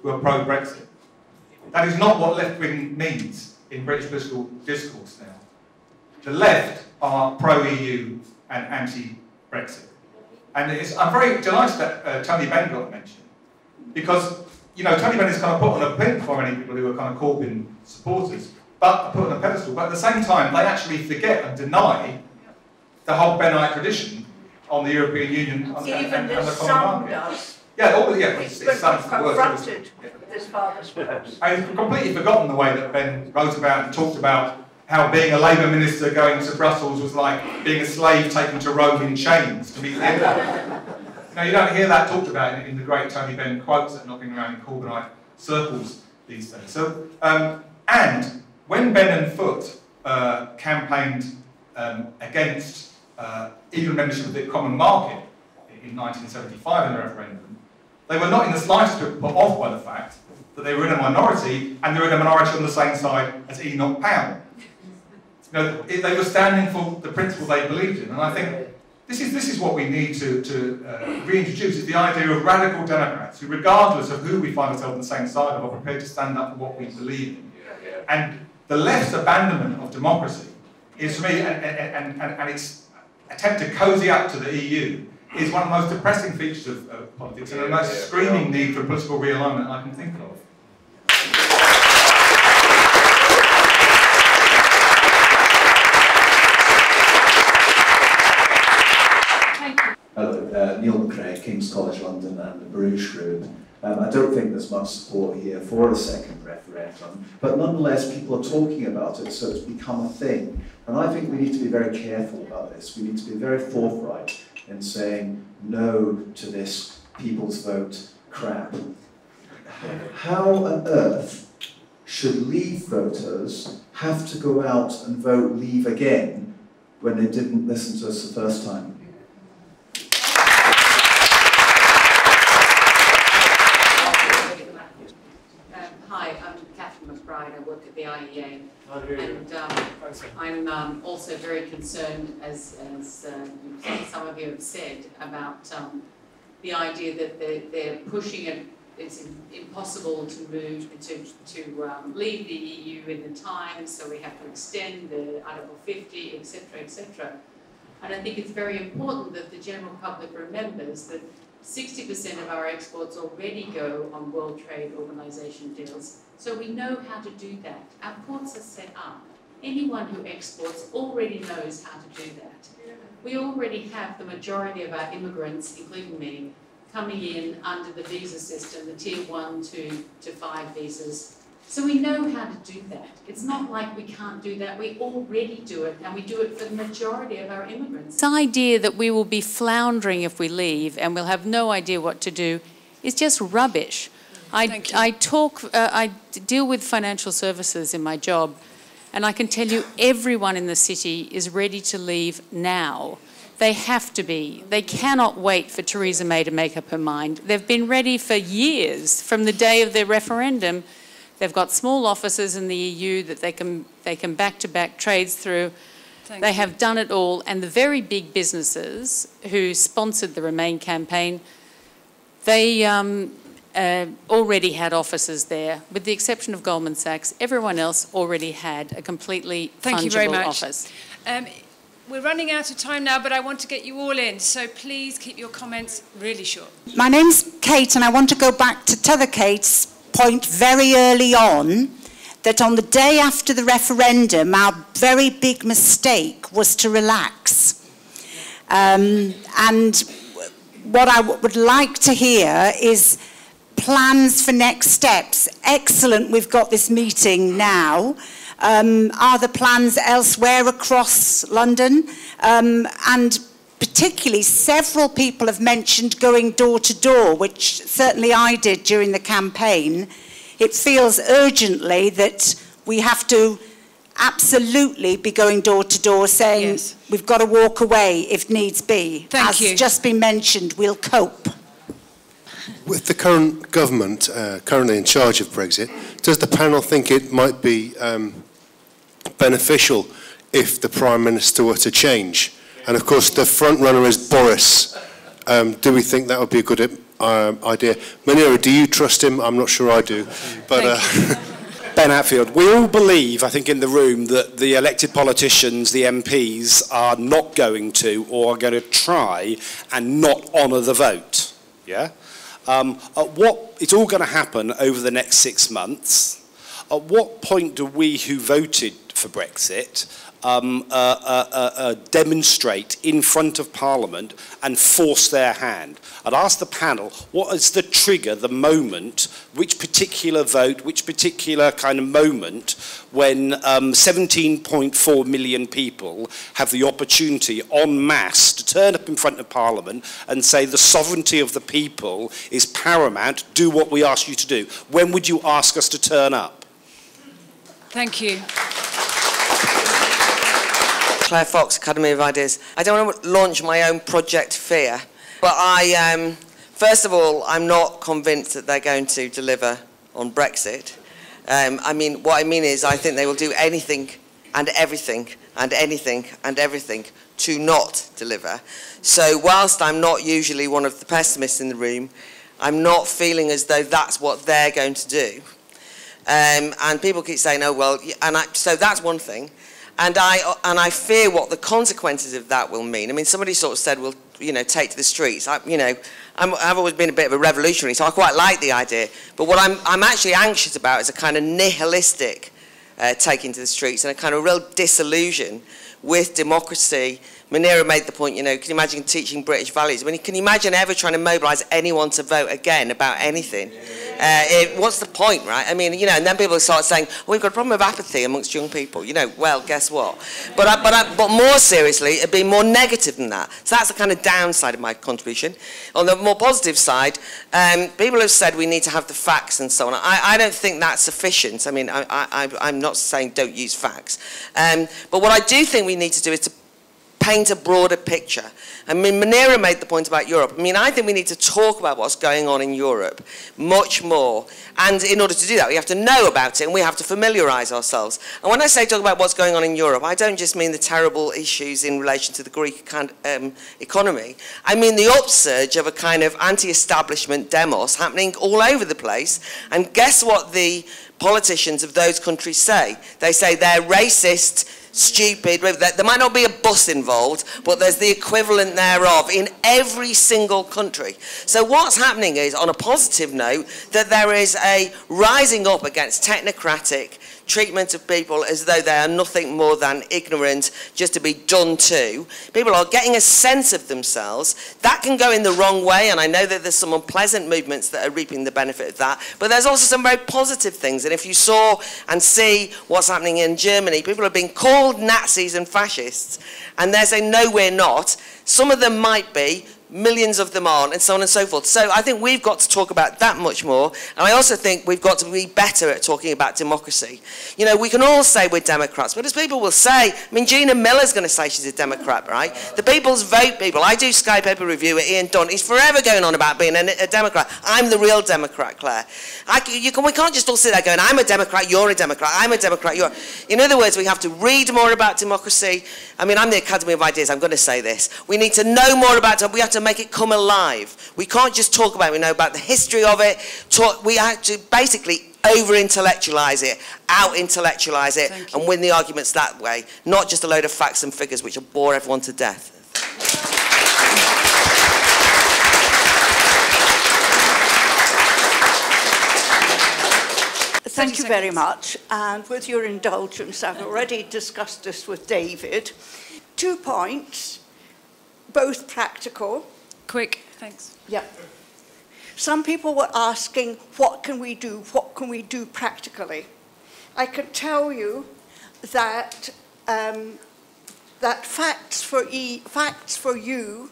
who are pro-Brexit. That is not what left wing means in British political discourse now. The left are pro EU and anti Brexit. And I'm very delighted that uh, Tony Benn got mentioned because you know Tony Benn is kind of put on a pin for many people who are kind of Corbyn supporters, but put on a pedestal. But at the same time, they actually forget and deny the whole Bennite tradition on the European Union and, and, and, and the common market. Does. Yeah, all, yeah, it's, it's, confronted with this father's words. I've completely forgotten the way that Benn wrote about and talked about how being a Labour minister going to Brussels was like being a slave taken to Rome in chains to meet the emperor. now, you don't hear that talked about in, in, the great Tony Benn quotes that are knocking around in Corbynite circles these days. So, um, and when Benn and Foot uh, campaigned um, against uh, EU membership of the common market in 1975 in the referendum, they were not in the slightest bit put off by the fact that they were in a minority and they were in a minority on the same side as Enoch Powell. You know, they were standing for the principle they believed in, and I think this is, this is what we need to, to uh, reintroduce, is the idea of radical Democrats who, regardless of who we find ourselves on the same side of, are prepared to stand up for what we believe in. And the left's abandonment of democracy is, for me, and, and, and, its attempt to cozy up to the EU is one of the most depressing features of, of politics and the most screaming need for political realignment I can think of. Hello, uh, Neil Craig, King's College London and the Bruges Group. Um, I don't think there's much support here for a second referendum, but nonetheless people are talking about it, so it's become a thing. And I think we need to be very careful about this. We need to be very forthright in saying no to this people's vote crap. How on earth should leave voters have to go out and vote leave again when they didn't listen to us the first time? Hi, I'm Catherine I work at the IEA. And um, I'm um, also very concerned, as, as uh, some of you have said, about um, the idea that they're, they're pushing it. It's impossible to move to to um, leave the EU in the time, so we have to extend the Article 50, etc., etc. And I think it's very important that the general public remembers that 60% of our exports already go on World Trade Organization deals. So we know how to do that. Our ports are set up. Anyone who exports already knows how to do that. We already have the majority of our immigrants, including me, coming in under the visa system, the tier one two to five visas. So we know how to do that. It's not like we can't do that. We already do it, and we do it for the majority of our immigrants. This idea that we will be floundering if we leave and we'll have no idea what to do is just rubbish. I, I talk, uh, I deal with financial services in my job, and I can tell you everyone in the city is ready to leave now. They have to be. They cannot wait for Theresa May to make up her mind. They've been ready for years from the day of their referendum. They've got small offices in the EU that they can, they can back-to-back trades through. Thank they you. have done it all, and the very big businesses who sponsored the Remain campaign, they um, uh, already had offices there. With the exception of Goldman Sachs, everyone else already had a completely Thank fungible you very much. office. Um, we're running out of time now, but I want to get you all in, so please keep your comments really short. My name's Kate, and I want to go back to T'other Kate's point very early on that on the day after the referendum, our very big mistake was to relax. Um, and what I would like to hear is plans for next steps. Excellent, we've got this meeting now. Um, are the plans elsewhere across London? Um, and particularly several people have mentioned going door to door, which certainly I did during the campaign. It feels urgently that we have to absolutely be going door to door saying yes. we've got to walk away if needs be. Thank As you. just been mentioned, we'll cope. With the current government uh, currently in charge of Brexit, does the panel think it might be um, beneficial if the Prime Minister were to change? And of course, the front runner is Boris. Um, do we think that would be a good um, idea? Munira, do you trust him? I'm not sure I do. But uh, Ben Hatfield, we all believe, I think, in the room that the elected politicians, the MPs, are not going to or are going to try and not honour the vote. Yeah? Um, at what, it's all going to happen over the next six months. At what point do we who voted for Brexit um, uh, uh, uh, demonstrate in front of Parliament and force their hand. I'd ask the panel, what is the trigger, the moment, which particular vote, which particular kind of moment when um, 17.4 million people have the opportunity en masse to turn up in front of Parliament and say the sovereignty of the people is paramount, do what we ask you to do. When would you ask us to turn up? Thank you. Claire Fox, Academy of Ideas. I don't want to launch my own project fear, but I, um, first of all, I'm not convinced that they're going to deliver on Brexit. Um, I mean, what I mean is I think they will do anything and everything and anything and everything to not deliver. So whilst I'm not usually one of the pessimists in the room, I'm not feeling as though that's what they're going to do. Um, and people keep saying, oh, well, and I, so that's one thing. And I, and I fear what the consequences of that will mean. I mean, somebody sort of said, we'll, you know, take to the streets. I, you know, i have always been a bit of a revolutionary, so I quite like the idea. But what I'm, I'm actually anxious about is a kind of nihilistic uh, taking to the streets and a kind of real disillusion with democracy Munira made the point, you know, can you imagine teaching British values? I mean, can you imagine ever trying to mobilise anyone to vote again about anything? Uh, it, what's the point, right? I mean, you know, and then people start saying, oh, we've got a problem of apathy amongst young people. You know, well, guess what? But, I, but, I, but more seriously, it'd be more negative than that. So that's the kind of downside of my contribution. On the more positive side, um, people have said we need to have the facts and so on. I, I don't think that's sufficient. I mean, I, I, I'm not saying don't use facts. Um, but what I do think we need to do is to paint a broader picture. I mean, Munira made the point about Europe. I mean, I think we need to talk about what's going on in Europe much more. And in order to do that, we have to know about it and we have to familiarise ourselves. And when I say talk about what's going on in Europe, I don't just mean the terrible issues in relation to the Greek um, economy. I mean the upsurge of a kind of anti-establishment demos happening all over the place. And guess what the politicians of those countries say? They say they're racist, stupid. There might not be a bus involved, but there's the equivalent thereof in every single country. So what's happening is, on a positive note, that there is a rising up against technocratic treatment of people as though they are nothing more than ignorant, just to be done to. People are getting a sense of themselves. That can go in the wrong way, and I know that there's some unpleasant movements that are reaping the benefit of that, but there's also some very positive things. And if you saw and see what's happening in Germany, people are being called Nazis and fascists, and they're saying, no, we're not. Some of them might be, millions of them aren't, and so on and so forth. So I think we've got to talk about that much more, and I also think we've got to be better at talking about democracy. You know, we can all say we're Democrats, but as people will say, I mean, Gina Miller's going to say she's a Democrat, right? The People's Vote people, I do Sky Paper Review at Ian Dunt, he's forever going on about being a, a Democrat. I'm the real Democrat, Claire. I, you can, we can't just all sit there going, I'm a Democrat, you're a Democrat, I'm a Democrat, you're... In other words, we have to read more about democracy. I mean, I'm the Academy of Ideas, I'm going to say this. We need to know more about we have to make it come alive. We can't just talk about it, we know about the history of it. Talk, we have to basically over-intellectualise it, out-intellectualise it, and win the arguments that way, not just a load of facts and figures which will bore everyone to death. Thank you very much. And with your indulgence, I've already discussed this with David. Two points, both practical. Quick, thanks. Yeah. Some people were asking, what can we do? What can we do practically? I can tell you that um, that Facts for, e, Facts for EU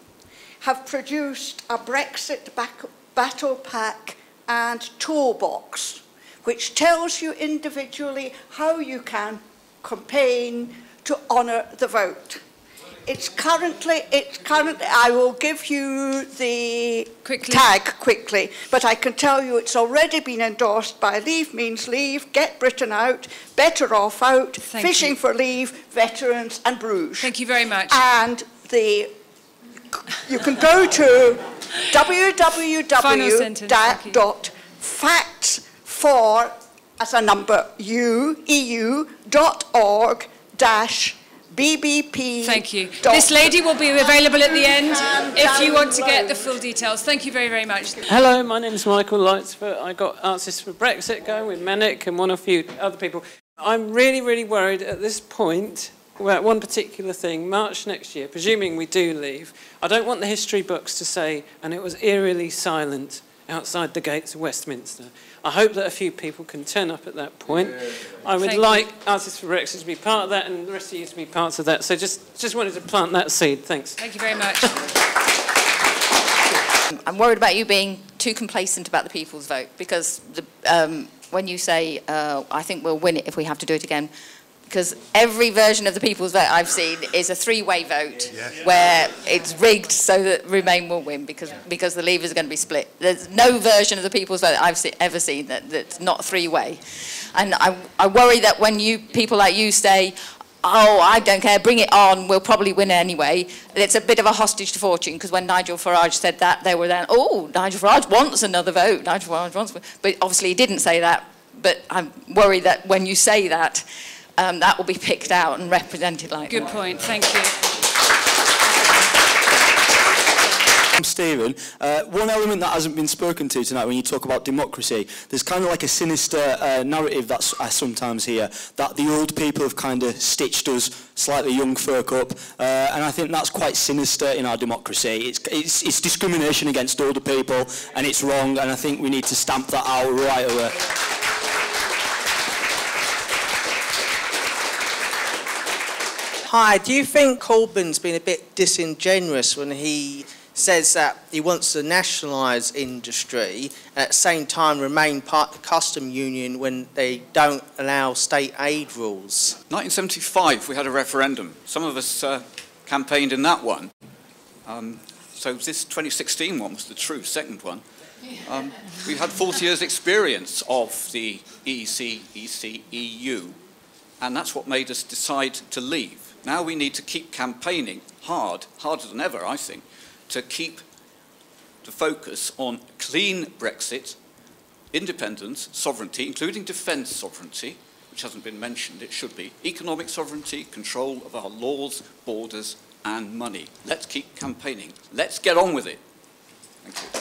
have produced a Brexit back, battle pack and toolbox which tells you individually how you can campaign to honour the vote. It's currently, it's currently, I will give you the quickly. tag quickly, but I can tell you it's already been endorsed by Leave Means Leave, Get Britain Out, Better Off Out, Thank Fishing you. for Leave, Veterans and Bruges. Thank you very much. And the, you can go to Final sentence, thank you. www.facts for, as a number, u, eu, dot org, dash, bbp. Thank you. This lady will be available at the end if you want to get the full details. Thank you very, very much. Hello, my name is Michael Lightsford. I got Answers for Brexit going with Manic and one or few other people. I'm really, really worried at this point about one particular thing. March next year, presuming we do leave, I don't want the history books to say, and it was eerily silent outside the gates of Westminster. I hope that a few people can turn up at that point. I would Thank like Artists for Brexit to be part of that and the rest of you to be parts of that. So just, just wanted to plant that seed. Thanks. Thank you very much. I'm worried about you being too complacent about the people's vote because the, um, when you say, uh, I think we'll win it if we have to do it again, because every version of the people's vote I've seen is a three-way vote where it's rigged so that Remain will win because, because the levers are going to be split. There's no version of the people's vote I've ever seen that, that's not three-way. And I, I worry that when you people like you say, oh, I don't care, bring it on, we'll probably win anyway. It's a bit of a hostage to fortune, because when Nigel Farage said that, they were then, oh, Nigel Farage wants another vote, Nigel Farage wants, but obviously he didn't say that. But I'm worried that when you say that, um, that will be picked out and represented like that. Good that. point. Thank you. I'm Stephen. Uh, one element that hasn't been spoken to tonight when you talk about democracy, there's kind of like a sinister uh, narrative that I sometimes hear, that the old people have kind of stitched us slightly young folk up, uh, and I think that's quite sinister in our democracy. It's, it's, it's discrimination against older people, and it's wrong, and I think we need to stamp that out right away. Hi, do you think Corbyn's been a bit disingenuous when he says that he wants to nationalise industry and at the same time remain part of the custom union when they don't allow state aid rules? 1975, we had a referendum. Some of us uh, campaigned in that one. Um, so this 2016 one was the true second one. Um, we had 40 years experience of the EEC, EC, EU, and that's what made us decide to leave. Now we need to keep campaigning hard, harder than ever, I think, to keep the focus on clean Brexit, independence, sovereignty, including defence sovereignty, which hasn't been mentioned, it should be, economic sovereignty, control of our laws, borders, and money. Let's keep campaigning. Let's get on with it. Thank you.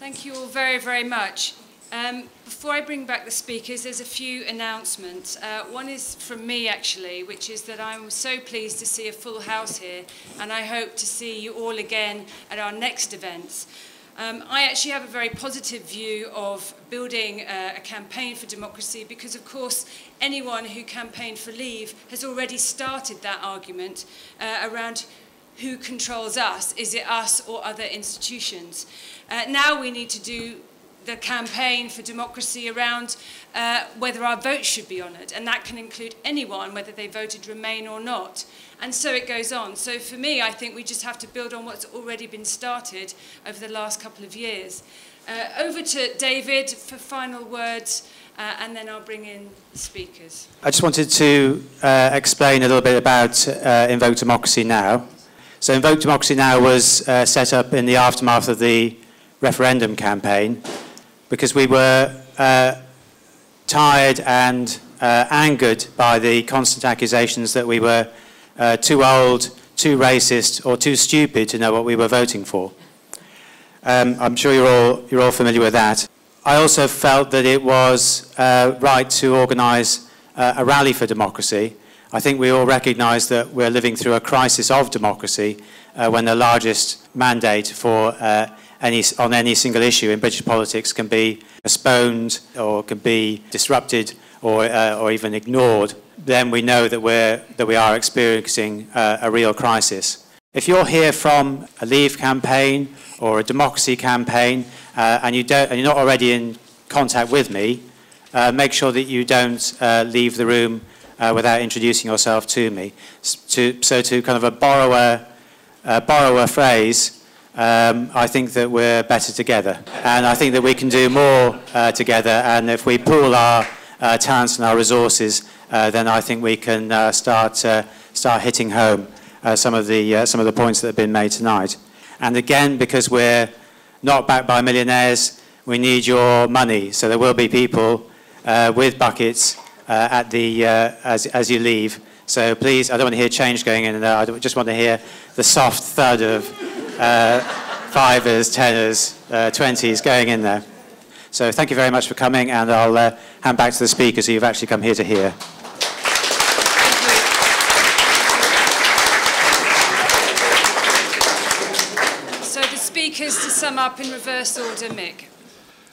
Thank you all very, very much. Um, before I bring back the speakers, there's a few announcements. Uh, one is from me, actually, which is that I'm so pleased to see a full house here, and I hope to see you all again at our next events. Um, I actually have a very positive view of building uh, a campaign for democracy because, of course, anyone who campaigned for leave has already started that argument uh, around who controls us. Is it us or other institutions? Uh, now we need to do the campaign for democracy around uh, whether our votes should be honoured, and that can include anyone, whether they voted Remain or not. And so it goes on. So for me, I think we just have to build on what's already been started over the last couple of years. Uh, over to David for final words, uh, and then I'll bring in the speakers. I just wanted to uh, explain a little bit about uh, Invoke Democracy Now. So Invoke Democracy Now was uh, set up in the aftermath of the referendum campaign because we were uh, tired and uh, angered by the constant accusations that we were uh, too old, too racist, or too stupid to know what we were voting for. Um, I'm sure you're all, you're all familiar with that. I also felt that it was uh, right to organise uh, a rally for democracy. I think we all recognise that we're living through a crisis of democracy uh, when the largest mandate for any, on any single issue in British politics can be postponed or can be disrupted or, uh, or even ignored, then we know that, we're, that we are experiencing uh, a real crisis. If you're here from a Leave campaign or a democracy campaign uh, and, you don't, and you're not already in contact with me, uh, make sure that you don't uh, leave the room uh, without introducing yourself to me. To, so to kind of a borrower, borrow a phrase, um, I think that we're better together. And I think that we can do more uh, together. And if we pool our uh, talents and our resources, uh, then I think we can uh, start, uh, start hitting home uh, some, of the, some of the points that have been made tonight. And again, because we're not backed by millionaires, we need your money. So there will be people with buckets at the, as, as you leave. So please, I don't want to hear change going in there. I just want to hear the soft thud of uh, fivers, tenors, uh, twenties going in there. So thank you very much for coming, and I'll uh, hand back to the speakers who you've actually come here to hear. So the speakers to sum up in reverse order, Mick.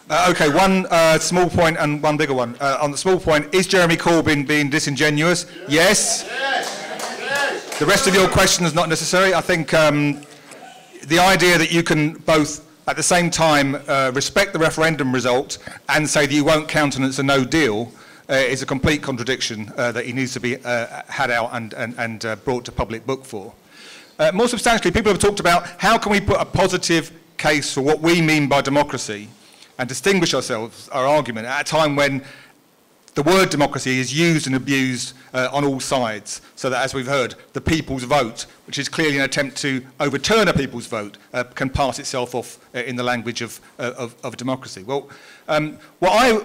Uh, okay, one uh, small point and one bigger one. Uh, on the small point, is Jeremy Corbyn being disingenuous? Yes. yes. yes. The rest of your question is not necessary. I think um, the idea that you can both at the same time uh, respect the referendum result and say that you won't countenance a no deal uh, is a complete contradiction uh, that he needs to be uh, had out and, and, and uh, brought to public book for. Uh, more substantially, people have talked about how can we put a positive case for what we mean by democracy and distinguish ourselves, our argument, at a time when the word democracy is used and abused uh, on all sides, so that, as we've heard, the people's vote, which is clearly an attempt to overturn a people's vote, uh, can pass itself off uh, in the language of, uh, of, of democracy. Well, um, what I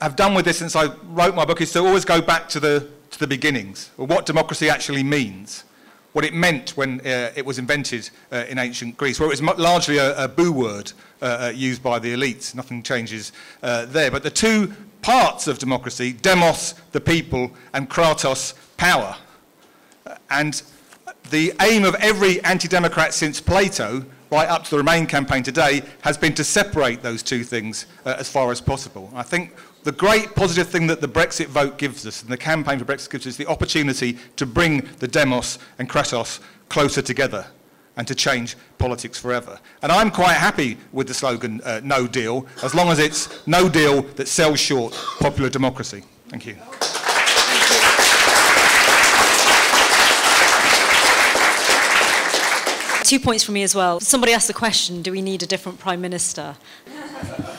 have done with this since I wrote my book is to always go back to the, to the beginnings, what democracy actually means, what it meant when uh, it was invented uh, in ancient Greece, where it was largely a, a boo word used by the elites. Nothing changes there. But the two parts of democracy, demos, the people, and kratos, power. And the aim of every anti-democrat since Plato, right up to the Remain campaign today, has been to separate those two things uh, as far as possible. I think the great positive thing that the Brexit vote gives us, and the campaign for Brexit gives us, is the opportunity to bring the demos and kratos closer together and to change politics forever. And I'm quite happy with the slogan, uh, no deal, as long as it's no deal that sells short popular democracy. Thank you. Two points from me as well. Somebody asked the question, do we need a different prime minister?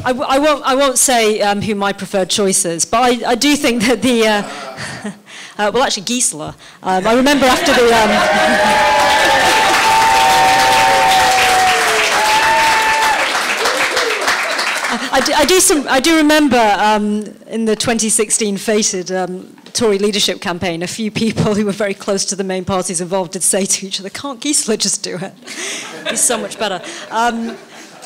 I w- I, won't, I won't say um, who my preferred choice is, but I, I do think that the... Uh, uh, well, actually, Gisela. Um, I remember after the... Um, I do, some, I do remember um, in the 2016 fated um, Tory leadership campaign, a few people who were very close to the main parties involved did say to each other, can't Gisela just do it? He's so much better. Um,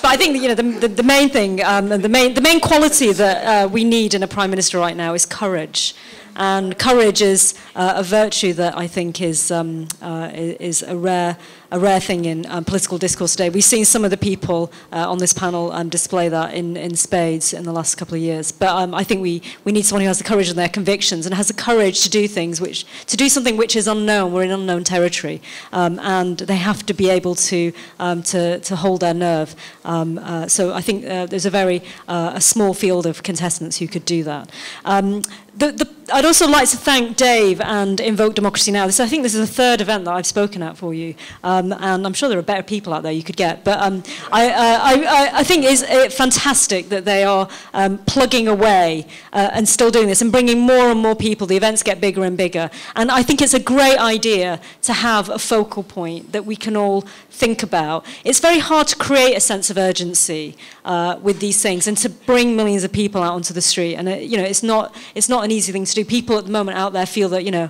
but I think you know, the, the, the main thing, um, the, main, the main quality that uh, we need in a prime minister right now is courage. And courage is uh, a virtue that I think is, um, uh, is a rare a rare thing in um, political discourse today. We've seen some of the people uh, on this panel um, display that in, in spades in the last couple of years. But um, I think we, we need someone who has the courage in their convictions and has the courage to do things which, to do something which is unknown. We're in unknown territory. Um, and they have to be able to, um, to, to hold their nerve. Uh, so I think uh, there's a very a small field of contestants who could do that. The, the, I'd also like to thank Dave and Invoke Democracy Now! This, I think this is the third event that I've spoken at for you. Um, and I'm sure there are better people out there you could get. But um, I, uh, I, I, think it's fantastic that they are um, plugging away uh, and still doing this and bringing more and more people. The events get bigger and bigger. And I think it's a great idea to have a focal point that we can all think about. It's very hard to create a sense of urgency uh, with these things and to bring millions of people out onto the street. And, you know, it's not, it's not an easy thing to do. People at the moment out there feel that, you know,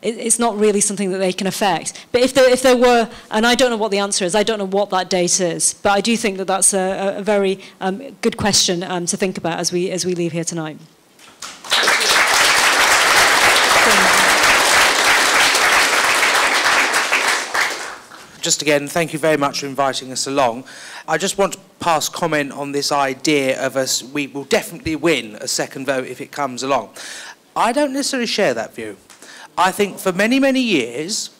it's not really something that they can affect. But if there, if there were, and I don't know what the answer is, I don't know what that date is, but I do think that that's a, a very um, good question um, to think about as we, as we leave here tonight. Just again, thank you very much for inviting us along. I just want to pass comment on this idea of us, we will definitely win a second vote if it comes along. I don't necessarily share that view. I think for many, many years,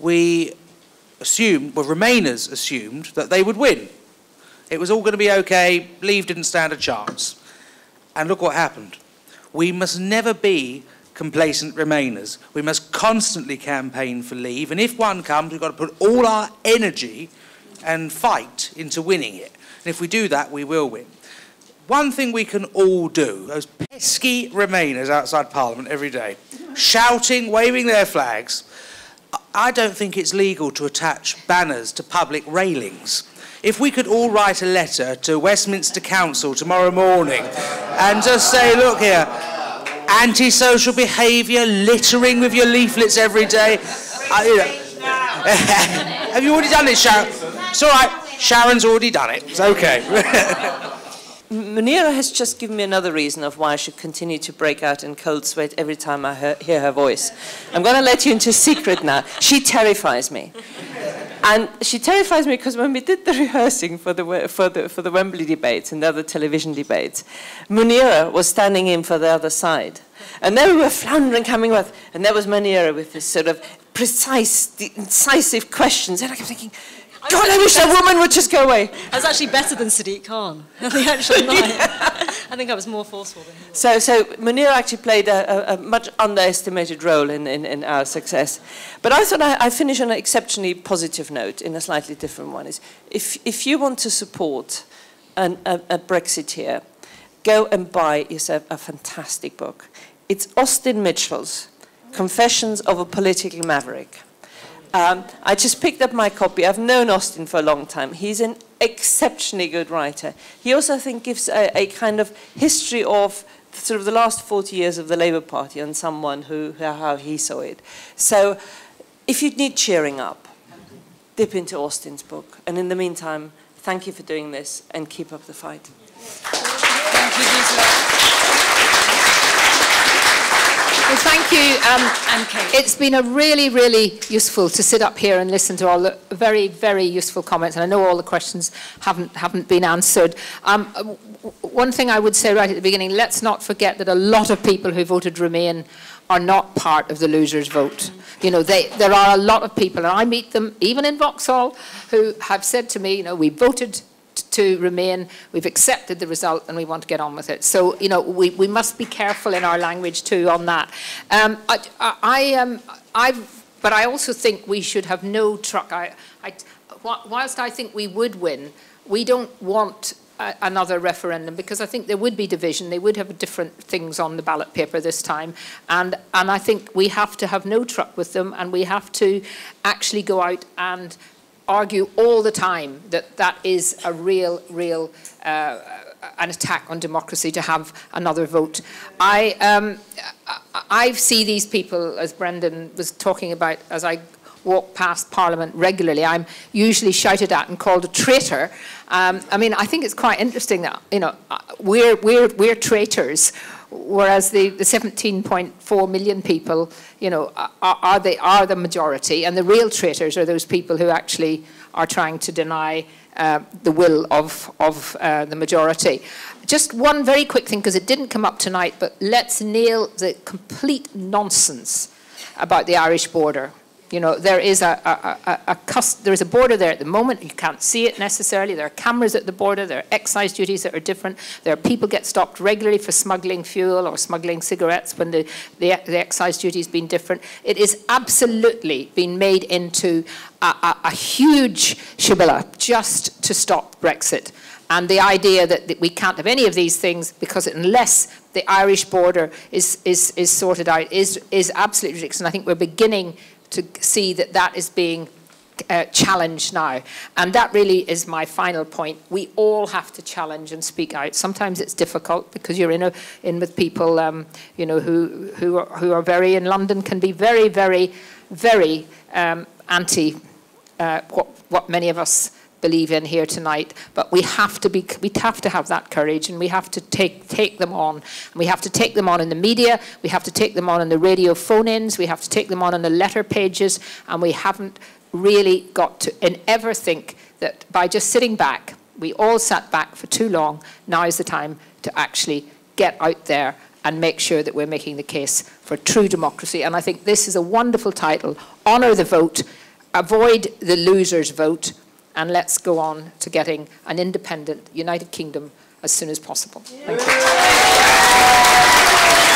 we assumed, well, Remainers assumed that they would win. It was all going to be okay, Leave didn't stand a chance. And look what happened. We must never be complacent Remainers. We must constantly campaign for Leave, and if one comes, we've got to put all our energy and fight into winning it. And if we do that, we will win. One thing we can all do, those pesky Remainers outside Parliament every day, shouting, waving their flags. I don't think it's legal to attach banners to public railings. If we could all write a letter to Westminster Council tomorrow morning and just say, look here, antisocial behaviour, littering with your leaflets every day. I, you know. Have you already done it, Sharon? It's all right. Sharon's already done it. It's okay. Munira has just given me another reason of why I should continue to break out in cold sweat every time I hear, hear her voice. I'm going to let you into a secret now. She terrifies me. And she terrifies me because when we did the rehearsing for the, for, the, for the Wembley debates and the other television debates, Munira was standing in for the other side. And then we were floundering coming with, and there was Munira with this sort of precise, incisive questions. And I kept thinking, God, I wish that woman would just go away. I was actually better than Sadiq Khan on the actual night. I think I was more forceful than him. So, so Munir actually played a, a, a much underestimated role in, in, in, our success. But I thought I, I finish on an exceptionally positive note in a slightly different one. Is if, if you want to support an, a, a Brexit here, go and buy yourself a fantastic book. It's Austin Mitchell's Confessions of a Political Maverick. Um, I just picked up my copy. I've known Austin for a long time. He's an exceptionally good writer. He also, I think, gives a, a kind of history of sort of the last 40 years of the Labour Party and someone who, how he saw it. So if you need cheering up, dip into Austin's book. And in the meantime, thank you for doing this and keep up the fight. Well, thank you, um, and Kate. It's been a really, really useful to sit up here and listen to all the very, very useful comments. And I know all the questions haven't haven't been answered. Um, one thing I would say right at the beginning: let's not forget that a lot of people who voted Remain are not part of the losers' vote. You know, they, there are a lot of people, and I meet them even in Vauxhall, who have said to me, you know, we voted to remain. We've accepted the result and we want to get on with it. So, you know, we, we must be careful in our language too on that. Um, I, I, um, I, but I also think we should have no truck. I, I, whilst I think we would win, we don't want another referendum because I think there would be division. They would have different things on the ballot paper this time. And, and I think we have to have no truck with them and we have to actually go out and argue all the time that that is a real, real uh, an attack on democracy to have another vote. I, um, I see these people, as Brendan was talking about, as I walk past Parliament regularly, I'm usually shouted at and called a traitor. Um, I mean, I think it's quite interesting that, you know, uh, we're, we're, we're traitors, whereas the, the 17.4 million people, you know, are, are, they, are the majority, and the real traitors are those people who actually are trying to deny uh, the will of, of uh, the majority. Just one very quick thing, because it didn't come up tonight, but let's nail the complete nonsense about the Irish border. You know, there is a, a, a, a there is a border there at the moment. You can't see it necessarily. There are cameras at the border. There are excise duties that are different. There are people get stopped regularly for smuggling fuel or smuggling cigarettes when the, the, the excise duty has been different. It is absolutely been made into a, a huge shibboleth just to stop Brexit. And the idea that, that, we can't have any of these things because unless the Irish border is, is, is sorted out is, is absolutely ridiculous. And I think we're beginning to see that that is being uh, challenged now. And that really is my final point. We all have to challenge and speak out. Sometimes it's difficult because you're in, a, in with people, um, you know, who, who, are, who are very, in London, can be very, very, very um, anti uh, what, what many of us believe in here tonight. But we have to be, we have to have that courage, and we have to take take them on. And we have to take them on in the media. We have to take them on in the radio phone-ins. We have to take them on in the letter pages, and we haven't really got to and ever think that by just sitting back, we all sat back for too long. Now is the time to actually get out there and make sure that we're making the case for true democracy. And I think this is a wonderful title, Honour the Vote, Avoid the Loser's Vote, and let's go on to getting an independent United Kingdom as soon as possible. Thank you.